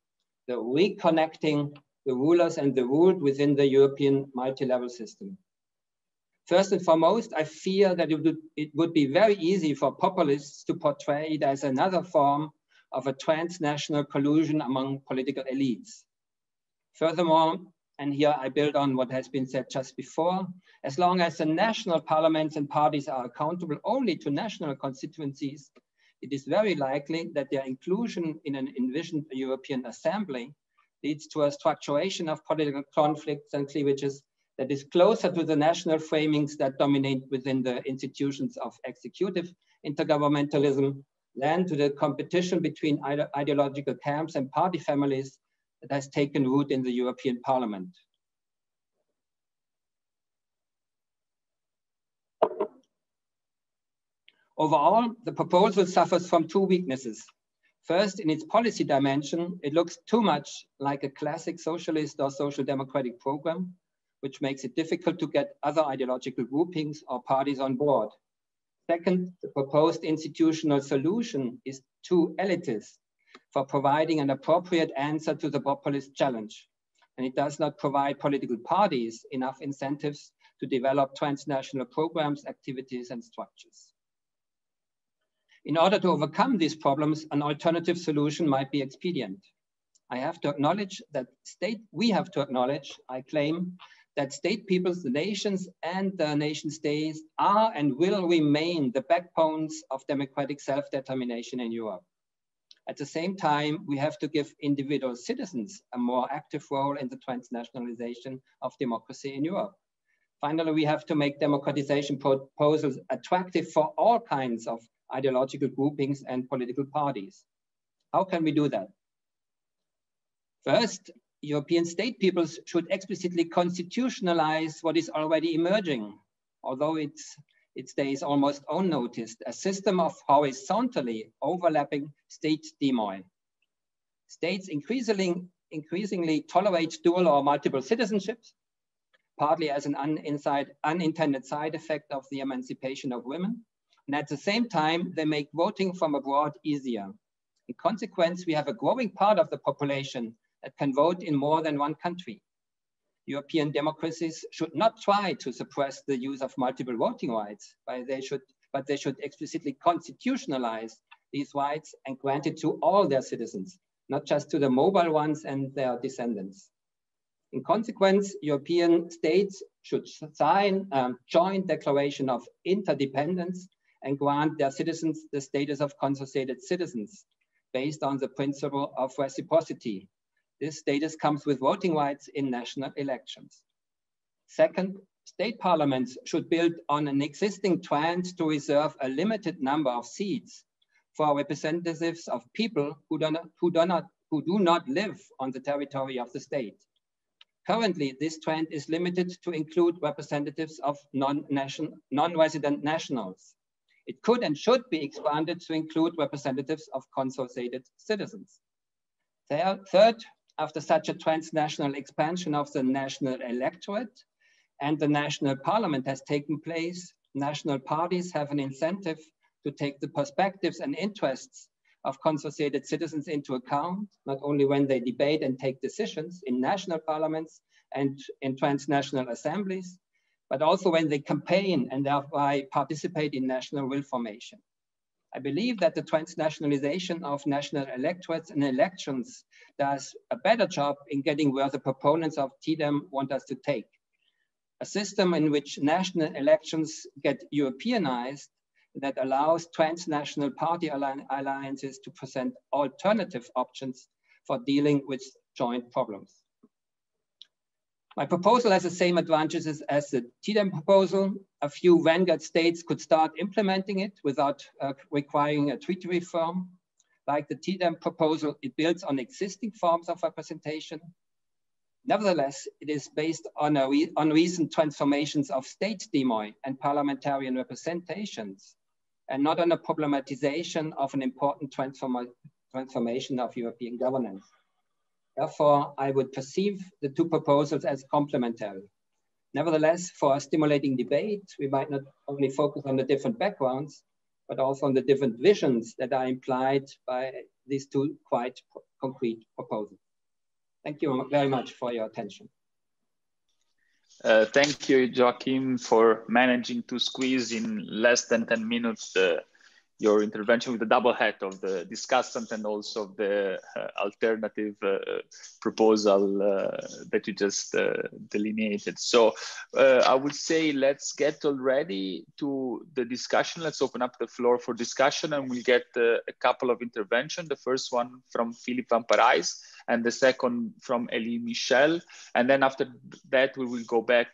the reconnecting the rulers and the ruled within the European multi-level system. First and foremost, I fear that it would, it would be very easy for populists to portray it as another form of a transnational collusion among political elites. Furthermore, and here I build on what has been said just before, as long as the national parliaments and parties are accountable only to national constituencies, it is very likely that their inclusion in an envisioned European assembly leads to a structuration of political conflicts and cleavages that is closer to the national framings that dominate within the institutions of executive intergovernmentalism than to the competition between ide ideological camps and party families that has taken root in the European Parliament. Overall, the proposal suffers from two weaknesses. First, in its policy dimension, it looks too much like a classic socialist or social democratic program, which makes it difficult to get other ideological groupings or parties on board. Second, the proposed institutional solution is too elitist for providing an appropriate answer to the populist challenge. And it does not provide political parties enough incentives to develop transnational programs, activities, and structures. In order to overcome these problems, an alternative solution might be expedient. I have to acknowledge that state, we have to acknowledge, I claim, that state peoples, the nations, and the nation states are and will remain the backbones of democratic self-determination in Europe. At the same time, we have to give individual citizens a more active role in the transnationalization of democracy in Europe. Finally, we have to make democratization proposals attractive for all kinds of ideological groupings and political parties. How can we do that? First, European state peoples should explicitly constitutionalize what is already emerging, although it's it stays almost unnoticed, a system of horizontally overlapping state demoi. States increasingly, increasingly tolerate dual or multiple citizenships, partly as an unintended side effect of the emancipation of women. And at the same time, they make voting from abroad easier. In consequence, we have a growing part of the population can vote in more than one country. European democracies should not try to suppress the use of multiple voting rights, but they should, but they should explicitly constitutionalize these rights and grant it to all their citizens, not just to the mobile ones and their descendants. In consequence, European states should sign a joint declaration of interdependence and grant their citizens the status of consociated citizens based on the principle of reciprocity this status comes with voting rights in national elections. Second, state parliaments should build on an existing trend to reserve a limited number of seats for representatives of people who do not, who do not, who do not live on the territory of the state. Currently, this trend is limited to include representatives of non-resident non nationals. It could and should be expanded to include representatives of consociated citizens. Third, after such a transnational expansion of the national electorate and the national parliament has taken place, national parties have an incentive to take the perspectives and interests of consociated citizens into account, not only when they debate and take decisions in national parliaments and in transnational assemblies, but also when they campaign and thereby participate in national will formation. I believe that the transnationalization of national electorates and elections does a better job in getting where the proponents of TDEM want us to take. A system in which national elections get Europeanized that allows transnational party alliances to present alternative options for dealing with joint problems. My proposal has the same advantages as the TDEM proposal. A few vanguard states could start implementing it without uh, requiring a treaty reform. Like the TDEM proposal, it builds on existing forms of representation. Nevertheless, it is based on, re on recent transformations of state demo and parliamentarian representations, and not on a problematization of an important transform transformation of European governance. Therefore, I would perceive the two proposals as complementary. Nevertheless, for a stimulating debate, we might not only focus on the different backgrounds, but also on the different visions that are implied by these two quite concrete proposals. Thank you very much for your attention. Uh, thank you, Joachim, for managing to squeeze in less than 10 minutes uh, your intervention with the double hat of the discussant and also the uh, alternative uh, proposal uh, that you just uh, delineated. So uh, I would say let's get already to the discussion. Let's open up the floor for discussion and we'll get uh, a couple of intervention. The first one from Philippe Van Parijs and the second from Elie Michel. And then after that, we will go back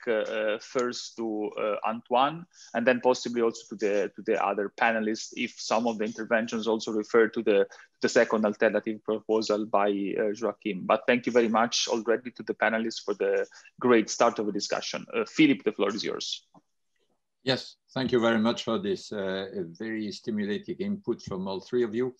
first to Antoine and then possibly also to the, to the other panelists if some of the interventions also refer to the, the second alternative proposal by uh, Joachim. But thank you very much already to the panelists for the great start of the discussion. Uh, Philip, the floor is yours. Yes, thank you very much for this uh, very stimulating input from all three of you.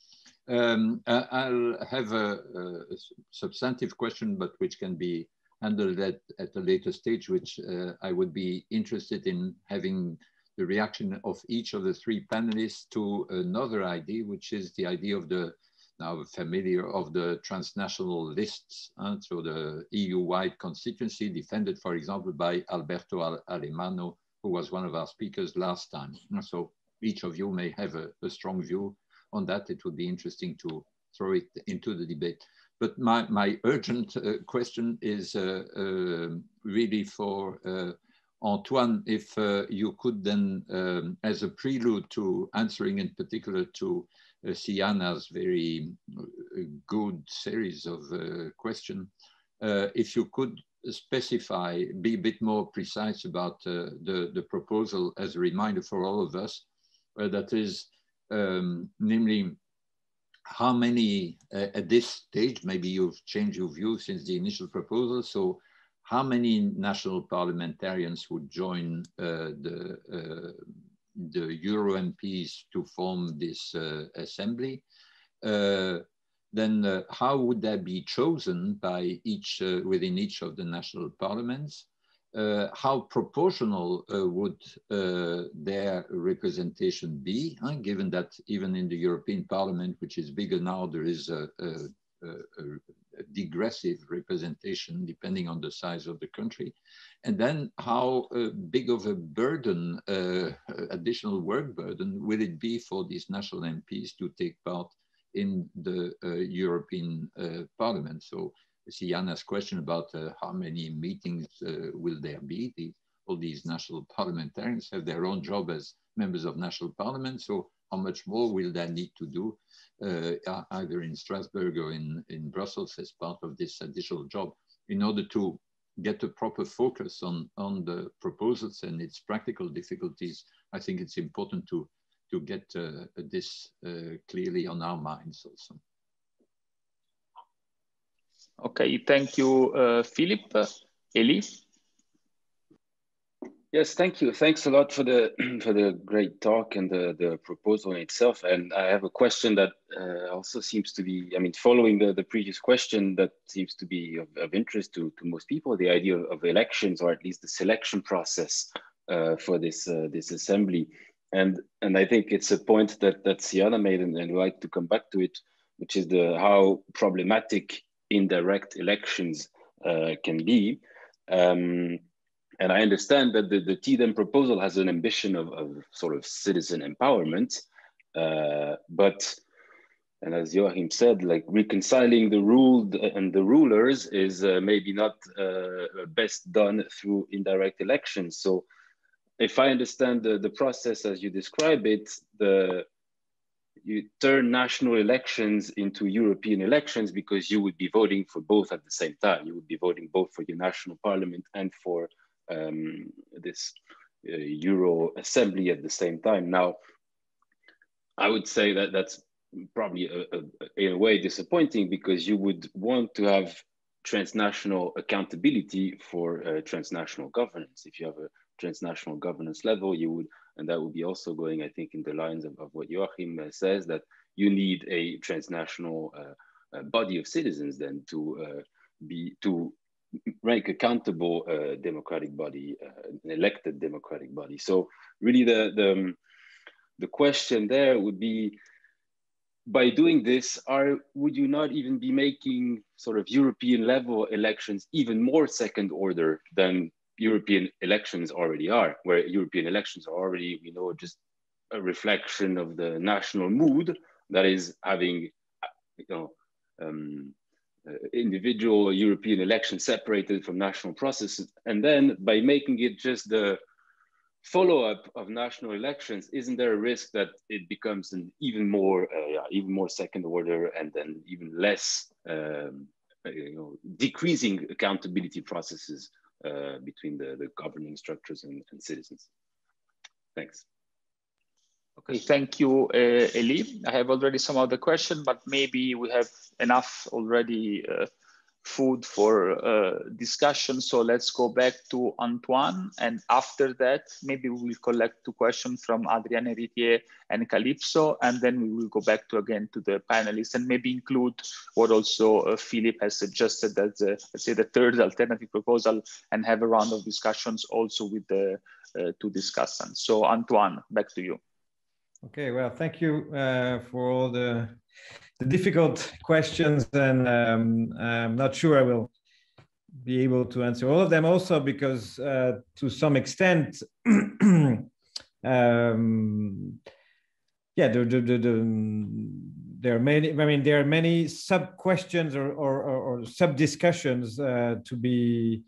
Um, I'll have a, a, substantive question, but which can be handled at, at a later stage, which uh, I would be interested in having the reaction of each of the three panelists to another idea, which is the idea of the now familiar of the transnational lists. So the EU-wide constituency defended, for example, by Alberto Alemanno, who was one of our speakers last time. So each of you may have a, a strong view on that. It would be interesting to throw it into the debate. But my, my urgent uh, question is uh, uh really for uh, Antoine, if uh, you could then, um, as a prelude to answering in particular to uh, Siyana's very uh, good series of uh, questions, uh, if you could specify, be a bit more precise about uh, the, the proposal as a reminder for all of us, that is, um, namely, how many at this stage, maybe you've changed your view since the initial proposal, so how many national parliamentarians would join uh, the, uh, the Euro MPs to form this uh, assembly? Uh, then uh, how would that be chosen by each, uh, within each of the national parliaments? How proportional would their representation be, given that even in the European Parliament, which is bigger now, there is a, a, a digressive representation depending on the size of the country. And then how uh, big of a burden, uh, additional work burden, will it be for these national MPs to take part in the uh, European uh, Parliament? So Siyana's question about uh, how many meetings uh, will there be? The, all these national parliamentarians have their own job as members of national parliament. So how much more will they need to do uh, either in Strasbourg or in, in Brussels as part of this additional job in order to get a proper focus on, on the proposals and its practical difficulties, I think it's important to, to get uh, this uh, clearly on our minds also. Okay, thank you, uh, Philip. Elie? Yes, thank you. Thanks a lot for the [CLEARS THROAT] for the great talk and the, the proposal in itself. And I have a question that uh, also seems to be, I mean, following the, the previous question that seems to be of, of interest to, to most people, the idea of elections or at least the selection process uh, for this uh, this assembly. And and I think it's a point that that Siyana made, and, and I'd like to come back to it, which is the how problematic indirect elections uh, can be. Um, and I understand that the, the TDEM proposal has an ambition of, of sort of citizen empowerment, uh, but, and as Joachim said, like reconciling the ruled and the rulers is uh, maybe not uh, best done through indirect elections. So if I understand the, the process as you describe it, the you turn national elections into European elections because you would be voting for both at the same time. You would be voting both for your national parliament and for um, this uh, Euro assembly at the same time. Now, I would say that that's probably a, a, in a way disappointing because you would want to have transnational accountability for uh, transnational governance. If you have a transnational governance level, you would, and that would be also going, I think, in the lines of, of what Joachim uh, says, that you need a transnational uh, uh body of citizens then to uh, be to make accountable democratic body, an elected democratic body. So really, the the um, the question there would be by doing this, are would you not even be making sort of European level elections even more second order than European elections already are, where European elections are already, we know, just a reflection of the national mood that is having, you know, um, uh, individual European elections separated from national processes. And then by making it just the follow-up of national elections, isn't there a risk that it becomes an even more, uh, yeah, even more second order and then even less, um, uh, you know, decreasing accountability processes uh, between the, the governing structures and, and, citizens? Thanks. Okay, thank you, uh, Eli. I have already some other question, but maybe we have enough already uh, food for uh, discussion. So let's go back to Antoine. And after that, maybe we will collect two questions from Adrienne Héritier and Calypso. And then we will go back to again to the panelists and maybe include what also uh, Philip has suggested as, a, let's say, the third alternative proposal and have a round of discussions also with the uh, two discussants. So Antoine, back to you. Okay, well, thank you uh, for all the the difficult questions, and um, I'm not sure I will be able to answer all of them. Also, because uh, to some extent, [CLEARS THROAT] um, yeah, the, the, the, the, there are many. I mean, there are many sub questions or or, or, sub discussions uh, to be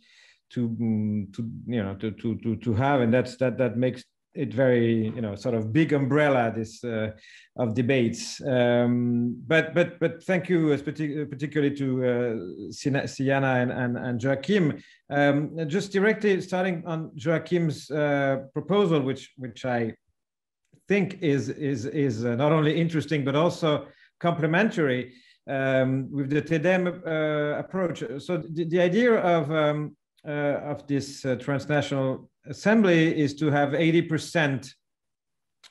to to you know to to to to have, and that's that that makes it very you know sort of big umbrella this uh, of debates. Um, but but but thank you uh, particularly to uh, Siyana and, and, and Joachim. Um, just directly starting on Joachim's uh, proposal which which I think is is is uh, not only interesting but also complementary um, with the TDEM uh, approach. So the, the idea of um, of this transnational assembly is to have 80%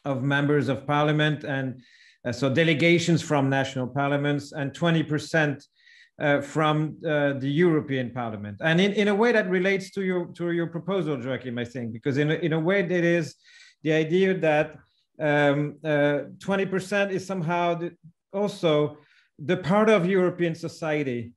of members of parliament and uh, so delegations from national parliaments and 20% uh, from uh, the European Parliament. And in, in a way that relates to your, to your proposal, Joachim, I think, because in a, in a way that is the idea that 20% um, uh, is somehow the, also the part of European society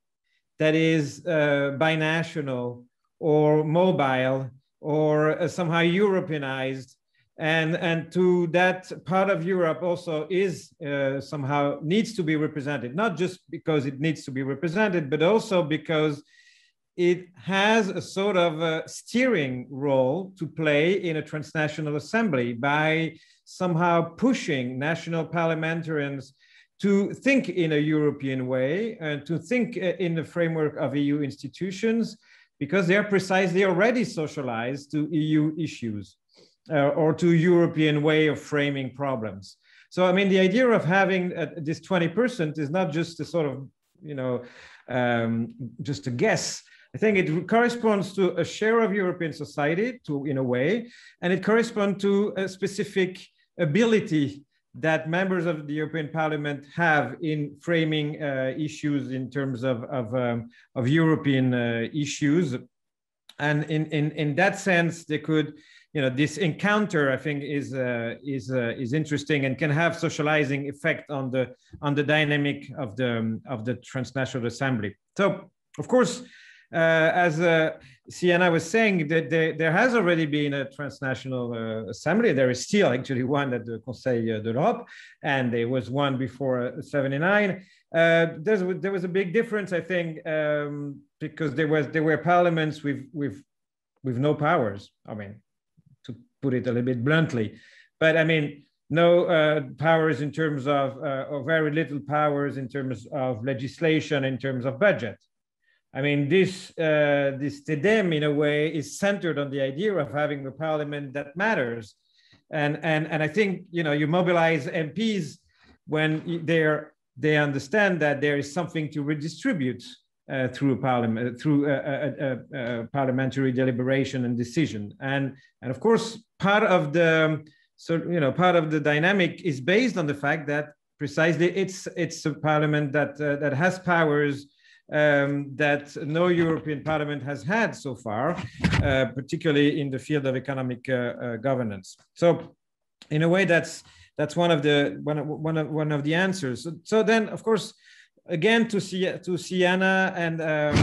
that is uh, binational or mobile or uh, somehow Europeanized. And, and to that part of Europe also is uh, somehow needs to be represented, not just because it needs to be represented, but also because it has a sort of a steering role to play in a transnational assembly by somehow pushing national parliamentarians to think in a European way and to think uh, in the framework of EU institutions because they are precisely already socialized to EU issues uh, or to European way of framing problems. So, I mean, the idea of having uh, this 20% is not just a sort of, you know, um, just a guess. I think it corresponds to a share of European society to, in a way, and it corresponds to a specific ability that members of the European Parliament have in framing uh, issues in terms of, of, um, of European uh, issues. And in, in, in that sense, they could, you know, this encounter, I think, is, uh, is, uh, is interesting and can have socializing effect on the, on the dynamic of the, um, of the transnational assembly. So, of course, as uh, Siyana was saying, that there, there, has already been a transnational uh, assembly. There is still actually one at the Conseil de l'Europe, and there was one before 79. Uh, there was a big difference, I think, um, because there was there were parliaments with with with no powers. I mean, to put it a little bit bluntly, but I mean, no uh, powers in terms of, uh, or very little powers in terms of legislation, in terms of budget. I mean, this, uh, this TDEM in a way is centered on the idea of having a parliament that matters. And, and, and I think, you know, you mobilize MPs when they're, they understand that there is something to redistribute uh, through parliament, through a, a, parliamentary deliberation and decision. And, and of course, part of the, so, you know, part of the dynamic is based on the fact that precisely it's, it's a parliament that, uh, that has powers um, that no European Parliament has had so far, uh, particularly in the field of economic uh, uh, governance. So, in a way, that's that's one of the one of, one of one of the answers. So, so then, of course, again to see to Siyana and um,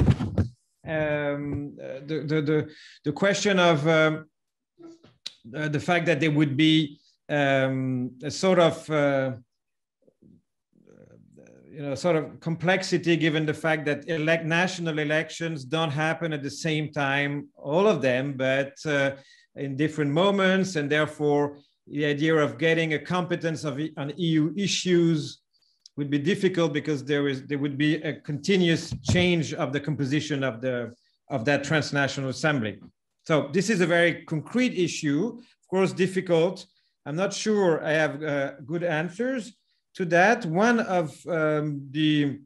um, the, the, the the question of um, the fact that there would be um, a sort of uh, you know, sort of complexity given the fact that elect national elections don't happen at the same time, all of them, but uh, in different moments, and therefore the idea of getting a competence of on EU issues would be difficult because there is there would be a continuous change of the composition of the of that transnational assembly. So this is a very concrete issue, of course, difficult. I'm not sure I have uh, good answers to that. One of um, the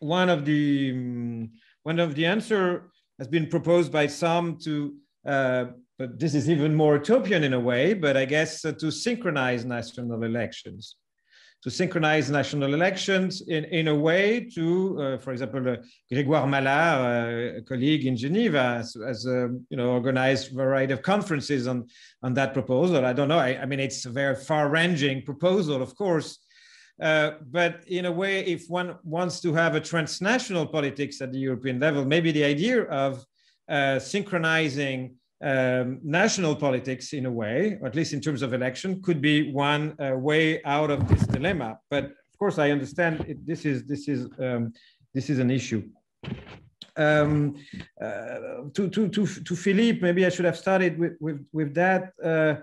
one of the um, one of the answer has been proposed by some to, uh, but this is even more utopian in a way. But I guess uh, to synchronize national elections, to synchronize national elections in, in a way to, uh, for example, uh, Grégoire Mallard, uh, a colleague in Geneva, has, has uh, you know organized a variety of conferences on on that proposal. I don't know. I, I mean, it's a very far-ranging proposal, of course. Uh, but in a way, if one wants to have a transnational politics at the European level, maybe the idea of uh, synchronizing um, national politics in a way, or at least in terms of election, could be one uh, way out of this dilemma. But of course, I understand it, this is this is um, this is an issue. Um, uh, to, to, to, to Philippe, maybe I should have started with, with, with that. Uh,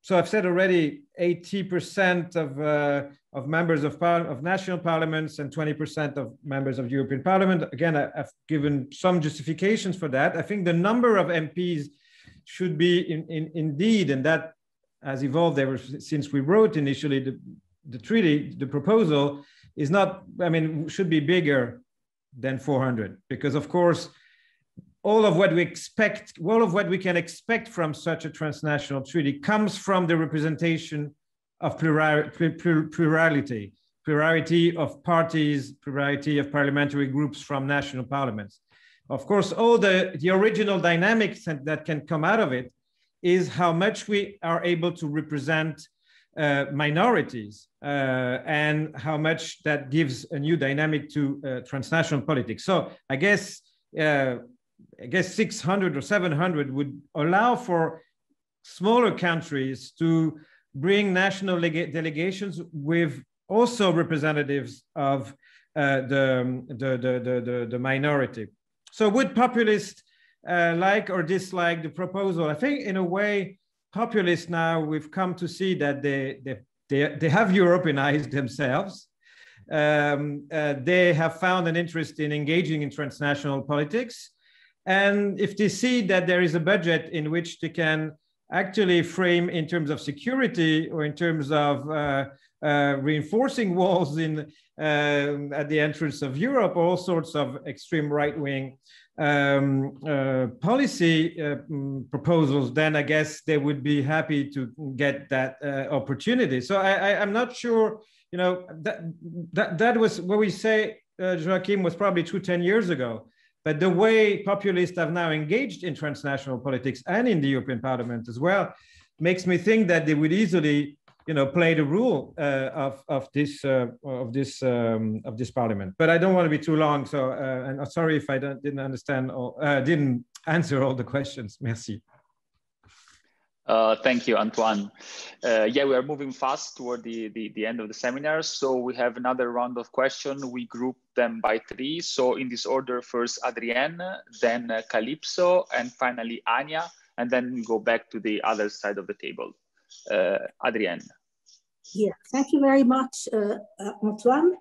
so I've said already 80% of, uh, of members of, of national parliaments and 20% of members of European Parliament. Again, I, have given some justifications for that. I think the number of MPs should be in, in, indeed, and that has evolved ever since we wrote initially the, the treaty, the proposal is not, I mean, should be bigger than 400 because of course, all of what we expect, all of what we can expect from such a transnational treaty comes from the representation of plurality, plurality of parties, plurality of parliamentary groups from national parliaments. Of course, all the, the original dynamics that can come out of it is how much we are able to represent uh, minorities uh, and how much that gives a new dynamic to uh, transnational politics. So I guess uh, I guess 600 or 700 would allow for smaller countries to bring national delegations with also representatives of uh, the, the, the, the, the, minority. So would populists uh, like or dislike the proposal? I think in a way, populists now, we've come to see that they, they, they, they have Europeanized themselves. Um, uh, they have found an interest in engaging in transnational politics. And if they see that there is a budget in which they can actually frame in terms of security or in terms of uh, uh, reinforcing [LAUGHS] walls in uh, at the entrance of Europe, all sorts of extreme right-wing um, uh, policy uh, mm, proposals, then I guess they would be happy to get that opportunity. So I, am not sure, you know, that, that, that was what we say, Joachim, was probably true 10 years ago. But the way populists have now engaged in transnational politics and in the European Parliament as well makes me think that they would easily, you know, play the rule uh, of of this uh, of this um, of this Parliament. But I don't want to be too long, so uh, and sorry if I didn't understand or uh, didn't [LAUGHS] answer all the questions. Merci. Uh, thank you, Antoine. Uh, yeah, we are moving fast toward the, the, the, end of the seminar. So we have another round of questions. We group them by three. So in this order, first Adrienne, then uh, Calypso, and finally Anya, and then go back to the other side of the table. Uh, Adrienne. Yeah, thank you very much, uh, Antoine.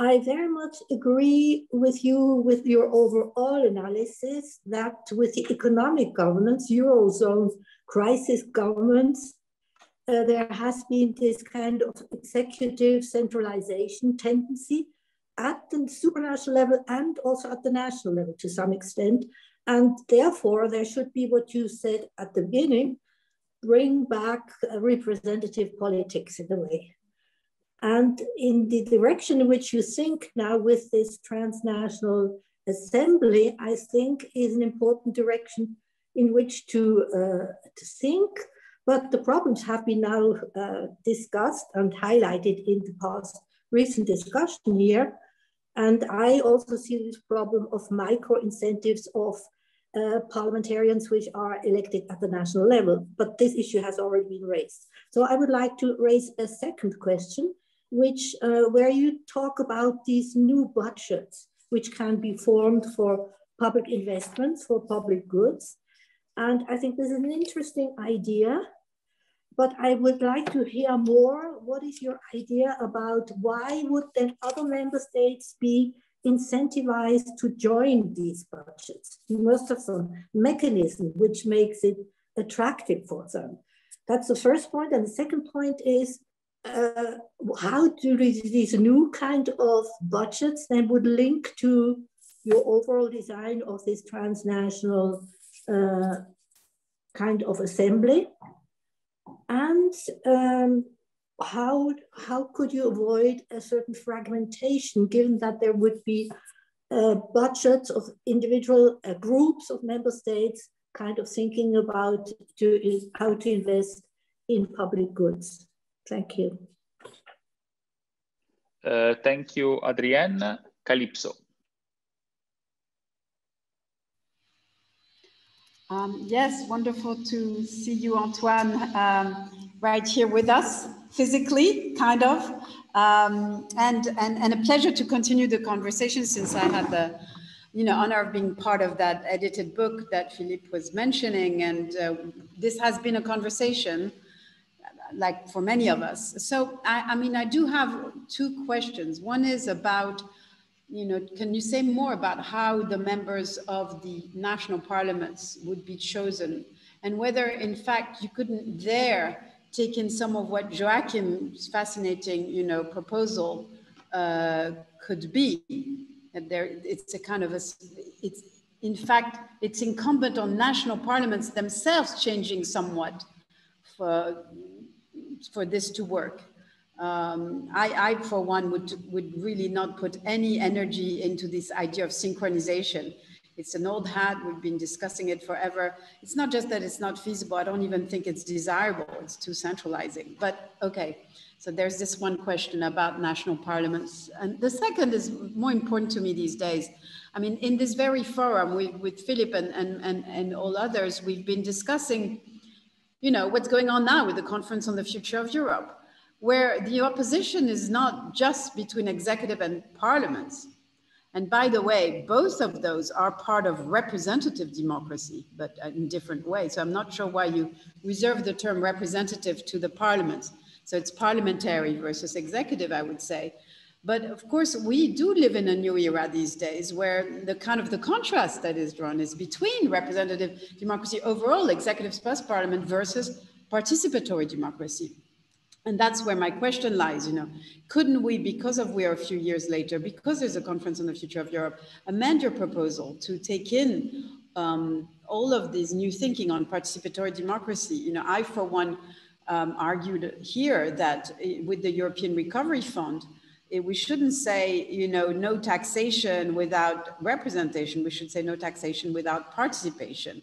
I very much agree with you with your overall analysis that with the economic governance, Eurozone crisis governments, uh, there has been this kind of executive centralization tendency at the supranational level and also at the national level to some extent. And therefore, there should be what you said at the beginning, bring back representative politics in a way. And in the direction in which you think now with this transnational assembly, I think is an important direction in which to, uh, to think. But the problems have been now uh, discussed and highlighted in the past recent discussion here. And I also see this problem of micro incentives of uh, parliamentarians which are elected at the national level. But this issue has already been raised. So I would like to raise a second question, which uh, where you talk about these new budgets, which can be formed for public investments, for public goods. And I think this is an interesting idea, but I would like to hear more. What is your idea about why would then other member states be incentivized to join these budgets? You must have some mechanism which makes it attractive for them. That's the first point. And the second point is uh, how do these new kind of budgets then would link to your overall design of this transnational kind of assembly? And um, how, how could you avoid a certain fragmentation given that there would be uh, budgets of individual uh, groups of member states kind of thinking about to, how to invest in public goods? Thank you. Uh, thank you, Adrienne. Calypso. Um, yes, wonderful to see you, Antoine, um, right here with us, physically, kind of. Um, and, and, and a pleasure to continue the conversation since I had the you know, honor of being part of that edited book that Philippe was mentioning. And uh, this has been a conversation like for many of us. So, I, I, mean, I do have two questions. One is about, you know, can you say more about how the members of the national parliaments would be chosen and whether, in fact, you couldn't there take in some of what Joachim's fascinating, you know, proposal uh, could be. And there, it's a kind of a, it's, in fact, it's incumbent on national parliaments themselves changing somewhat for for this to work. Um, I, I, for one, would, would really not put any energy into this idea of synchronization. It's an old hat. We've been discussing it forever. It's not just that it's not feasible. I don't even think it's desirable. It's too centralizing. But okay, so there's this one question about national parliaments. And the second is more important to me these days. I mean, in this very forum with, with Philip and, and, and, and all others, we've been discussing you know, what's going on now with the Conference on the Future of Europe, where the opposition is not just between executive and parliaments. And by the way, both of those are part of representative democracy, but uh, in different ways. So I'm not sure why you reserve the term representative to the parliaments. So it's parliamentary versus executive, I would say. But of course, we do live in a new era these days where the kind of the contrast that is drawn is between representative democracy overall, executive plus parliament versus participatory democracy. And that's where my question lies, you know, couldn't we, because of we are a few years later, because there's a conference on the future of Europe, amend your proposal to take in um, all of this new thinking on participatory democracy? You know, I, for one, um, argued here that eh, with the European Recovery Fund, we shouldn't say, you know, no taxation without representation. We should say no taxation without participation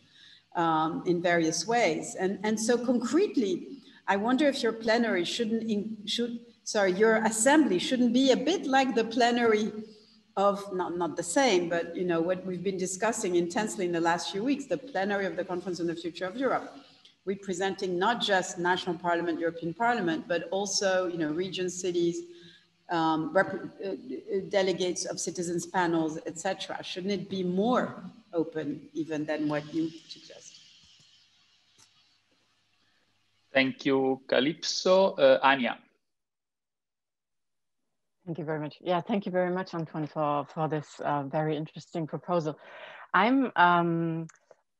um, in various ways. And, and so concretely, I wonder if your plenary shouldn't, in, should, sorry, your assembly shouldn't be a bit like the plenary of, not, not the same, but, you know, what we've been discussing intensely in the last few weeks, the plenary of the Conference on the Future of Europe representing not just national parliament, European Parliament, but also, you know, regions, cities, um, uh, delegates of citizens panels, etc. Shouldn't it be more open even than what you Thank you, Calypso. Uh, Anya. Thank you very much. Yeah, thank you very much, Antoine, for, for this uh, very interesting proposal. I'm, um,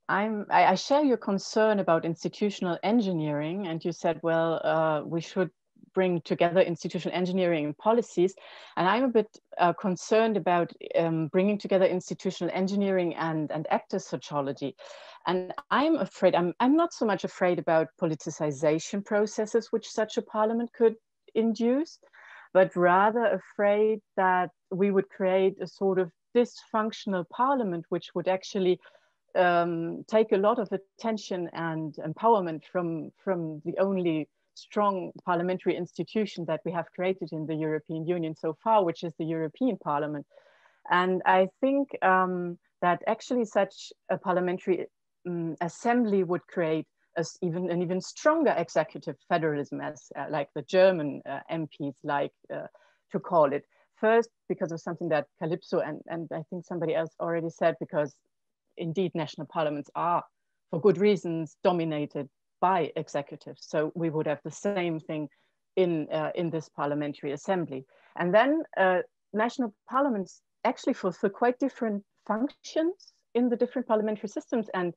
I'm, I, I, share your concern about institutional engineering, and you said, well, uh, we should bring together institutional engineering and policies. And I'm a bit uh, concerned about um, bringing together institutional engineering and, and actor sociology. And I'm afraid, I'm, I'm not so much afraid about politicization processes which such a parliament could induce, but rather afraid that we would create a sort of dysfunctional parliament which would actually um, take a lot of attention and empowerment from, from the only strong parliamentary institution that we have created in the European Union so far, which is the European Parliament. And I think um, that actually such a parliamentary um, assembly would create even an even stronger executive federalism as uh, like the German uh, MPs like uh, to call it. First, because of something that Calypso and, and I think somebody else already said, because indeed national parliaments are, for good reasons, dominated by executives. So we would have the same thing in, uh, in this parliamentary assembly. And then uh, national parliaments actually fulfill quite different functions in the different parliamentary systems and,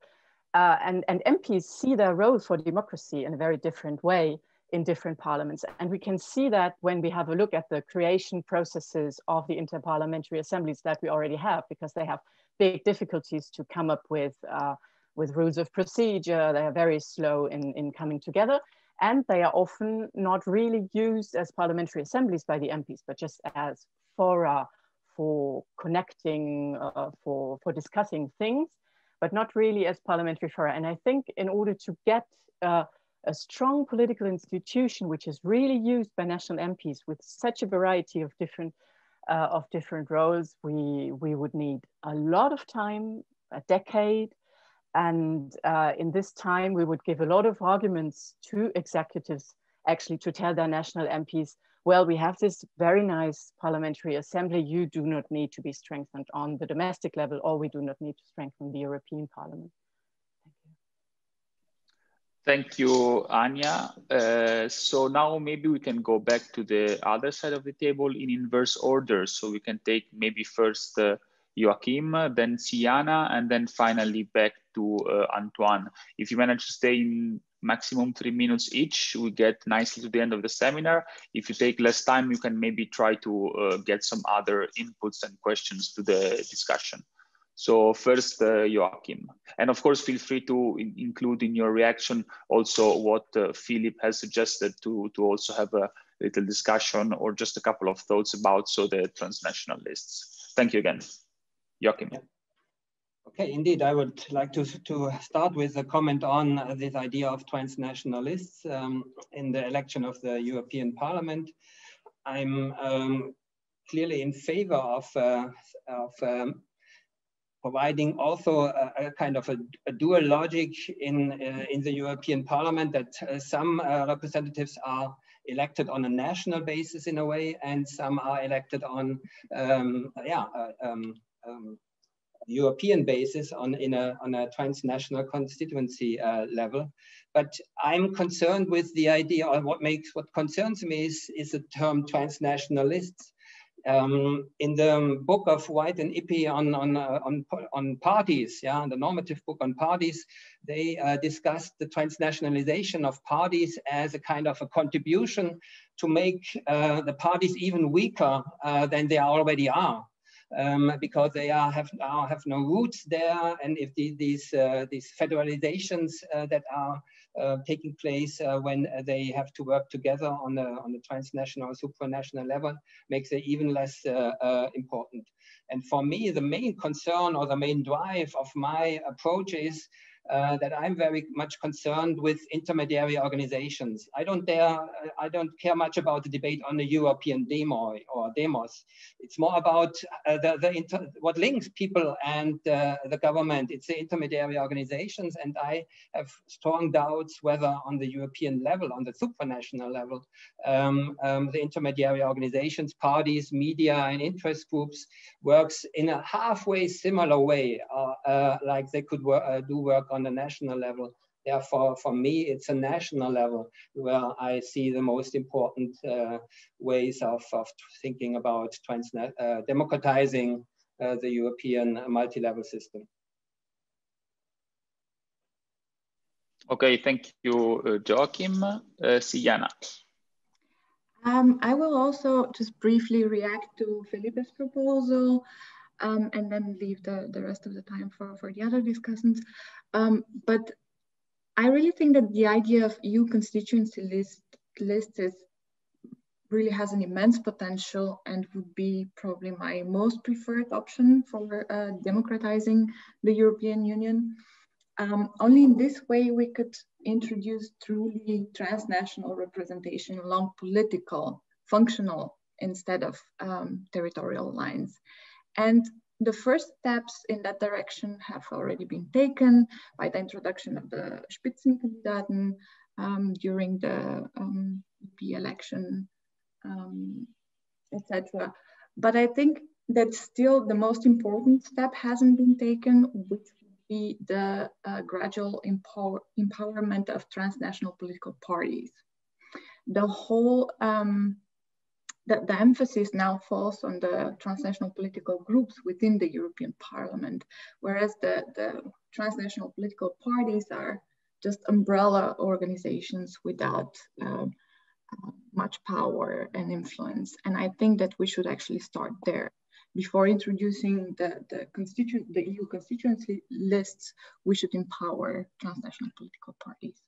uh, and, and MPs see their role for democracy in a very different way in different parliaments. And we can see that when we have a look at the creation processes of the interparliamentary assemblies that we already have, because they have big difficulties to come up with uh, with rules of procedure. They are very slow in, in coming together. And they are often not really used as parliamentary assemblies by the MPs, but just as fora for connecting, uh, for, for discussing things, but not really as parliamentary fora. And I think in order to get uh, a strong political institution, which is really used by national MPs with such a variety of different uh, of different roles, we, we would need a lot of time, a decade, and uh, in this time, we would give a lot of arguments to executives actually to tell their national MPs, well, we have this very nice parliamentary assembly. You do not need to be strengthened on the domestic level, or we do not need to strengthen the European Parliament. Thank you, Anya. Uh, so now maybe we can go back to the other side of the table in inverse order. So we can take maybe first uh, Joachim, then Siyana, and then finally back to uh, Antoine. If you manage to stay in maximum three minutes each, we get nicely to the end of the seminar. If you take less time, you can maybe try to uh, get some other inputs and questions to the discussion. So first, uh, Joachim. And of course, feel free to in include in your reaction also what uh, Philip has suggested to, to also have a little discussion or just a couple of thoughts about so the transnational lists. Thank you again. Joachim. Okay, indeed, I would like to, to start with a comment on this idea of transnational lists um, in the election of the European Parliament. I'm um, clearly in favor of, uh, of um, providing also a, a, kind of a, a dual logic in, uh, in the European Parliament that uh, some uh, representatives are elected on a national basis in a way, and some are elected on, um, yeah, uh, um, European basis on in a on a transnational constituency uh, level. But I'm concerned with the idea, or what makes what concerns me is is the term transnational lists. Um, in the book of White and Ypi on on uh, on, on parties, yeah, the normative book on parties, they uh, discussed the transnationalization of parties as a kind of a contribution to make uh, the parties even weaker uh, than they already are um, because they are, have, are, have no roots there. And if the, these, uh, these federalizations uh, that are uh, taking place when they have to work together on the, on the transnational, supranational level makes it even less important. And for me, the main concern or the main drive of my approach is uh, that I'm very much concerned with intermediary organizations. I don't dare, I don't care much about the debate on the European demo or demos. It's more about uh, the, the inter, what links people and uh, the government. It's the intermediary organizations, and I have strong doubts whether on the European level, on the supranational level, um, um, the intermediary organizations, parties, media, and interest groups works in a halfway similar way, uh, uh, like they could wor uh, do work on on the national level Therefore, for me, it's a national level where I see the most important uh, ways of, of thinking about transnet, uh, democratizing uh, the European multi-level system. Okay, thank you, uh, Joachim. Uh, Siyana. Um, I will also just briefly react to Philippe's proposal um, and then leave the, the rest of the time for, for the other discussants. Um, but I really think that the idea of EU constituency list, list is really has an immense potential and would be probably my most preferred option for uh, democratizing the European Union. Um, only in this way we could introduce truly transnational representation along political, functional, instead of um, territorial lines. And the first steps in that direction have already been taken by the introduction of the Spitzenkandidaten um, during the um, election, um, etc. But I think that still the most important step hasn't been taken, which would be the uh, gradual empower empowerment of transnational political parties. The whole, um, the, the emphasis now falls on the transnational political groups within the European Parliament, whereas the, the transnational political parties are just umbrella organizations without uh, much power and influence. And I think that we should actually start there before introducing the, the, constituent, the EU constituency lists, we should empower transnational political parties.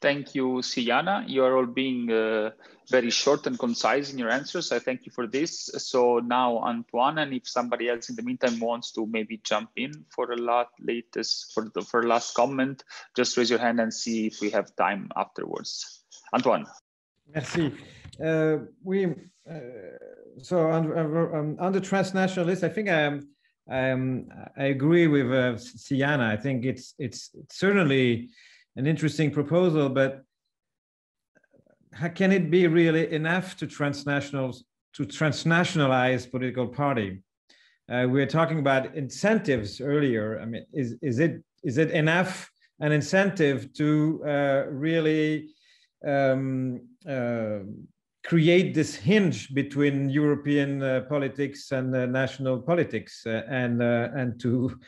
Thank you, Siyana. You are all being uh, very short and concise in your answers. I thank you for this. So now Antoine, and if somebody else in the meantime wants to maybe jump in for a lot latest for the for last comment, just raise your hand and see if we have time afterwards. Antoine. Merci. Uh, we uh, so on, on, on, the transnational list, I think I, um, um, I agree with uh, Siyana. I think it's it's certainly an interesting proposal, but how can it be really enough to transnationals to transnationalize political party? Uh, we were talking about incentives earlier. I mean, is is it is it enough an incentive to uh, really um, uh, create this hinge between European uh, politics and uh, national politics, uh, and and to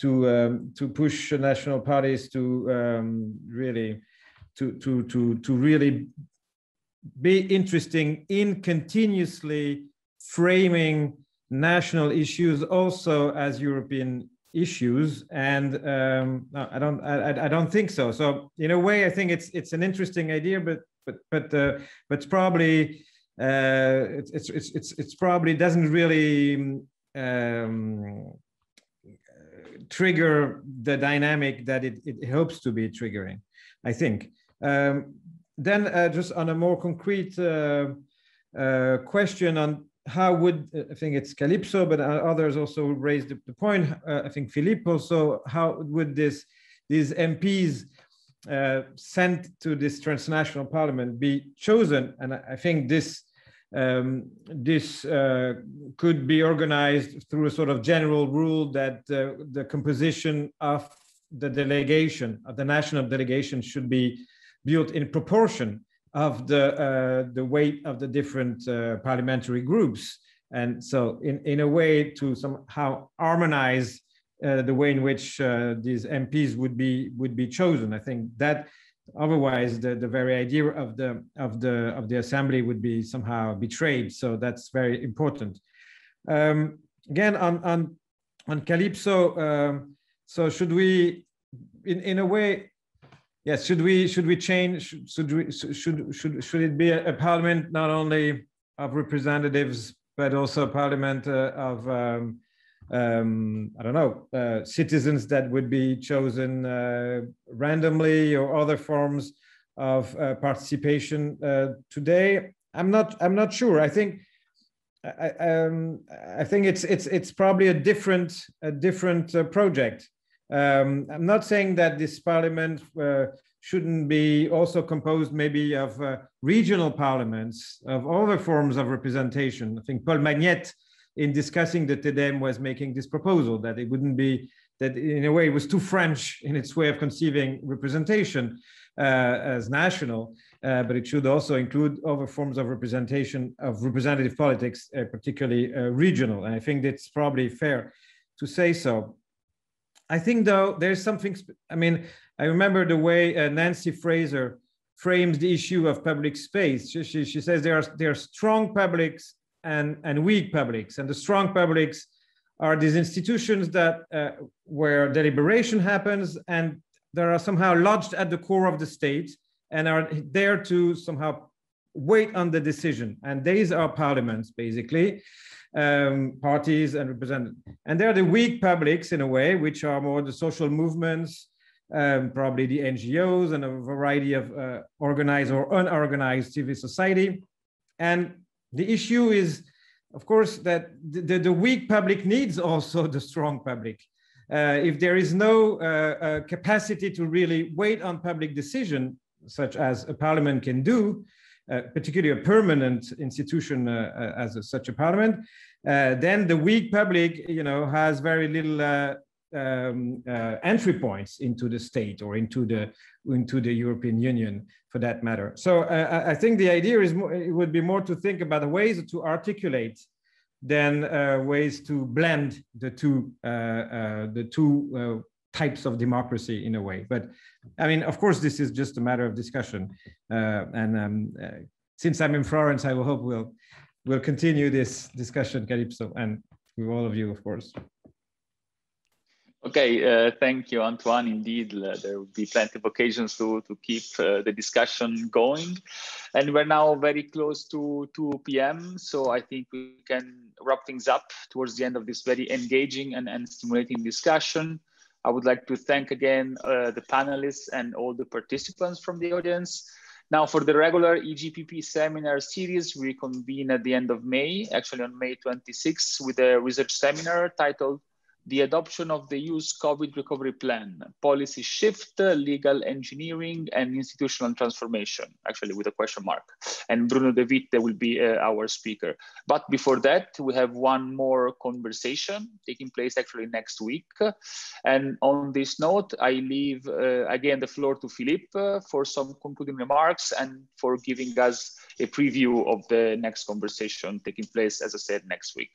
to um, to push national parties to um, really to to to to really be interesting in continuously framing national issues also as European issues. And um, no, I don't I, I don't think so. So in a way I think it's it's an interesting idea but but but uh, but probably uh, it's, it's it's it's it's probably doesn't really um, trigger the dynamic that it, it hopes to be triggering. I think. Um, then uh, just on a more concrete uh, uh, question on how would I think it's Calypso, but others also raised the, the point. Uh, I think Philippe also. How would this these MPs uh, sent to this transnational parliament be chosen. And I think this um, this uh, could be organized through a sort of general rule that uh, the composition of the delegation, of the national delegation, should be built in proportion of the uh, the weight of the different uh, parliamentary groups. And so, in, in a way, to somehow harmonize uh, the way in which these MPs would be would be chosen. I think that otherwise the, the very idea of the of the of the assembly would be somehow betrayed. So that's very important. Um, again on on on Calypso. Um, so should we, in in a way, yes, should we should we change? Should we should should should it be a, parliament not only of representatives but also a parliament uh, of um, um, I don't know, uh, citizens that would be chosen uh, randomly or other forms of uh, participation uh, today. I'm not. I'm not sure. I think. I, um, I think it's it's it's probably a different a different uh, project. Um, I'm not saying that this parliament uh, shouldn't be also composed maybe of regional parliaments of other forms of representation. I think Paul Magnette in discussing the TDEM was making this proposal that it wouldn't be that in a way it was too French in its way of conceiving representation uh, as national, uh, but it should also include other forms of representation of representative politics, uh, particularly regional. And I think that's probably fair to say so. I think though there's something, I mean, I remember the way Nancy Fraser frames the issue of public space. She, she, she, says there are, there are strong publics and, and weak publics, and the strong publics are these institutions that uh, where deliberation happens and they are somehow lodged at the core of the state and are there to somehow wait on the decision. And these are parliaments, basically, um, parties and representatives. And they're the weak publics in a way, which are more the social movements, um, probably the NGOs and a variety of uh, organized or unorganized civil society. And the issue is, of course, that the, the, weak public needs also the strong public. Uh, if there is no uh, uh, capacity to really wait on public decision, such as a parliament can do, uh, particularly a permanent institution uh, uh, as a, such a parliament, then the weak public, you know, has very little um, entry points into the state or into the into the European Union, for that matter. So I think the idea is more, it would be more to think about ways to articulate than uh, ways to blend the two uh, uh, the two types of democracy in a way. But I mean, of course, this is just a matter of discussion. and um, since I'm in Florence, I will hope we'll we'll continue this discussion, Calypso, and with all of you, of course. Okay, uh, thank you, Antoine. Indeed, uh, there will be plenty of occasions to, to keep uh, the discussion going. And we're now very close to 2 p.m. So I think we can wrap things up towards the end of this very engaging and, and stimulating discussion. I would like to thank again uh, the panelists and all the participants from the audience. Now for the regular EGPP seminar series, we convene at the end of May, actually on May 26th with a research seminar titled the adoption of the EU's COVID recovery plan, policy shift, legal engineering, and institutional transformation, actually with a question mark. And Bruno De Witte will be uh, our speaker. But before that, we have one more conversation taking place actually next week. And on this note, I leave uh, again the floor to Philippe uh, for some concluding remarks and for giving us a preview of the next conversation taking place, as I said, next week.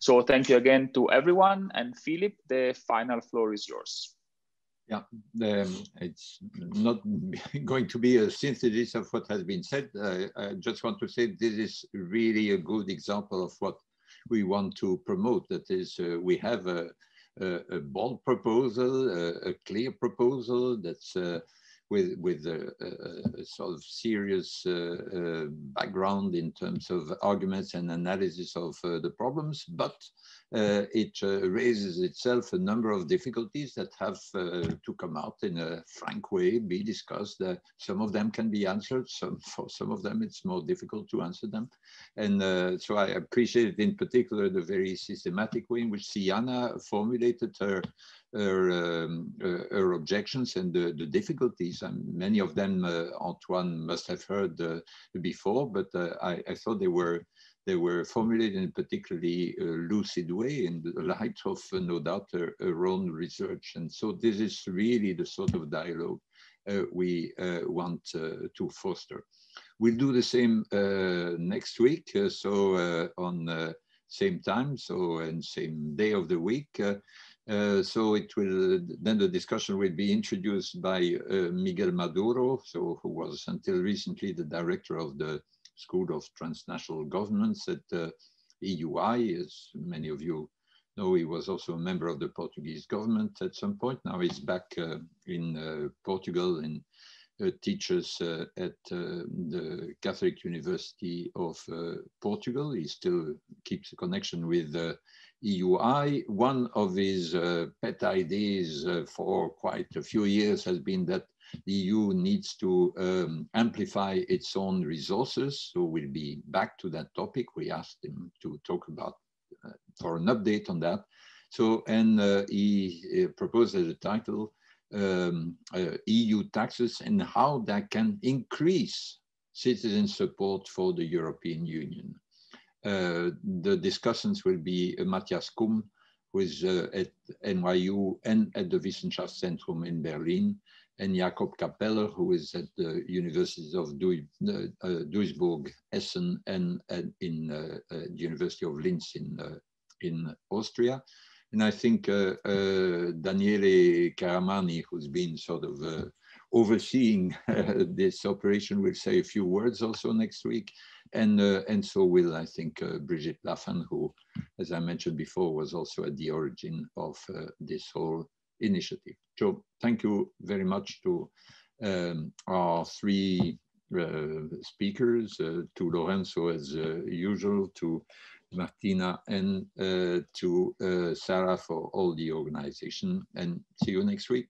So thank you again to everyone and Philip, the final floor is yours. Yeah, um, it's not [LAUGHS] going to be a synthesis of what has been said. Uh, I just want to say this is really a good example of what we want to promote. That is, uh, we have a, a, a bold proposal, a, a, clear proposal that's uh, with with a, a, a sort of serious uh, uh, background in terms of arguments and analysis of uh, the problems, but it raises itself a number of difficulties that have to come out in a frank way, be discussed. some of them can be answered. Some [LAUGHS] for some of them it's more difficult to answer them, and so I appreciate in particular the very systematic way in which Siyana formulated her her, um, her objections and the, the difficulties. Many of them uh, Antoine must have heard uh, before, but uh, I, I, thought they were they were formulated in a particularly uh, lucid way in the light of, uh, no doubt, her, own research. And so this is really the sort of dialogue we want to foster. We'll do the same next week. so on same time, so and same day of the week. Uh, uh, so it will then the discussion will be introduced by uh, Miguel Maduro, so who was until recently the director of the School of Transnational Governance at uh, EUI. As many of you know, he was also a member of the Portuguese government at some point. Now he's back uh, in uh, Portugal and teaches at the Catholic University of Portugal. He still keeps a connection with EUI. One of his uh, pet ideas uh, for quite a few years has been that the EU needs to um, amplify its own resources. So we'll be back to that topic. We asked him to talk about uh, for an update on that. So, and uh, he proposed as a title, um, uh, EU taxes and how that can increase citizen support for the European Union. Uh, the discussions will be uh, Matthias Kumm, who is uh, at NYU and at the Wissenschaftszentrum in Berlin, and Jakob Kapeller, who is at the Universities of Du uh, Duisburg, Essen, and, and in uh, uh, the University of Linz in, in Austria. And I think Daniele Caramani, who's been sort of overseeing [LAUGHS] this operation, will say a few words also next week. And, uh, and so will, I think, uh, Brigid Laffan, who, as I mentioned before, was also at the origin of uh, this whole initiative. So thank you very much to um, our three uh, speakers, uh, to Lorenzo as uh, usual, to Martina and to Sarah for all the organization and see you next week.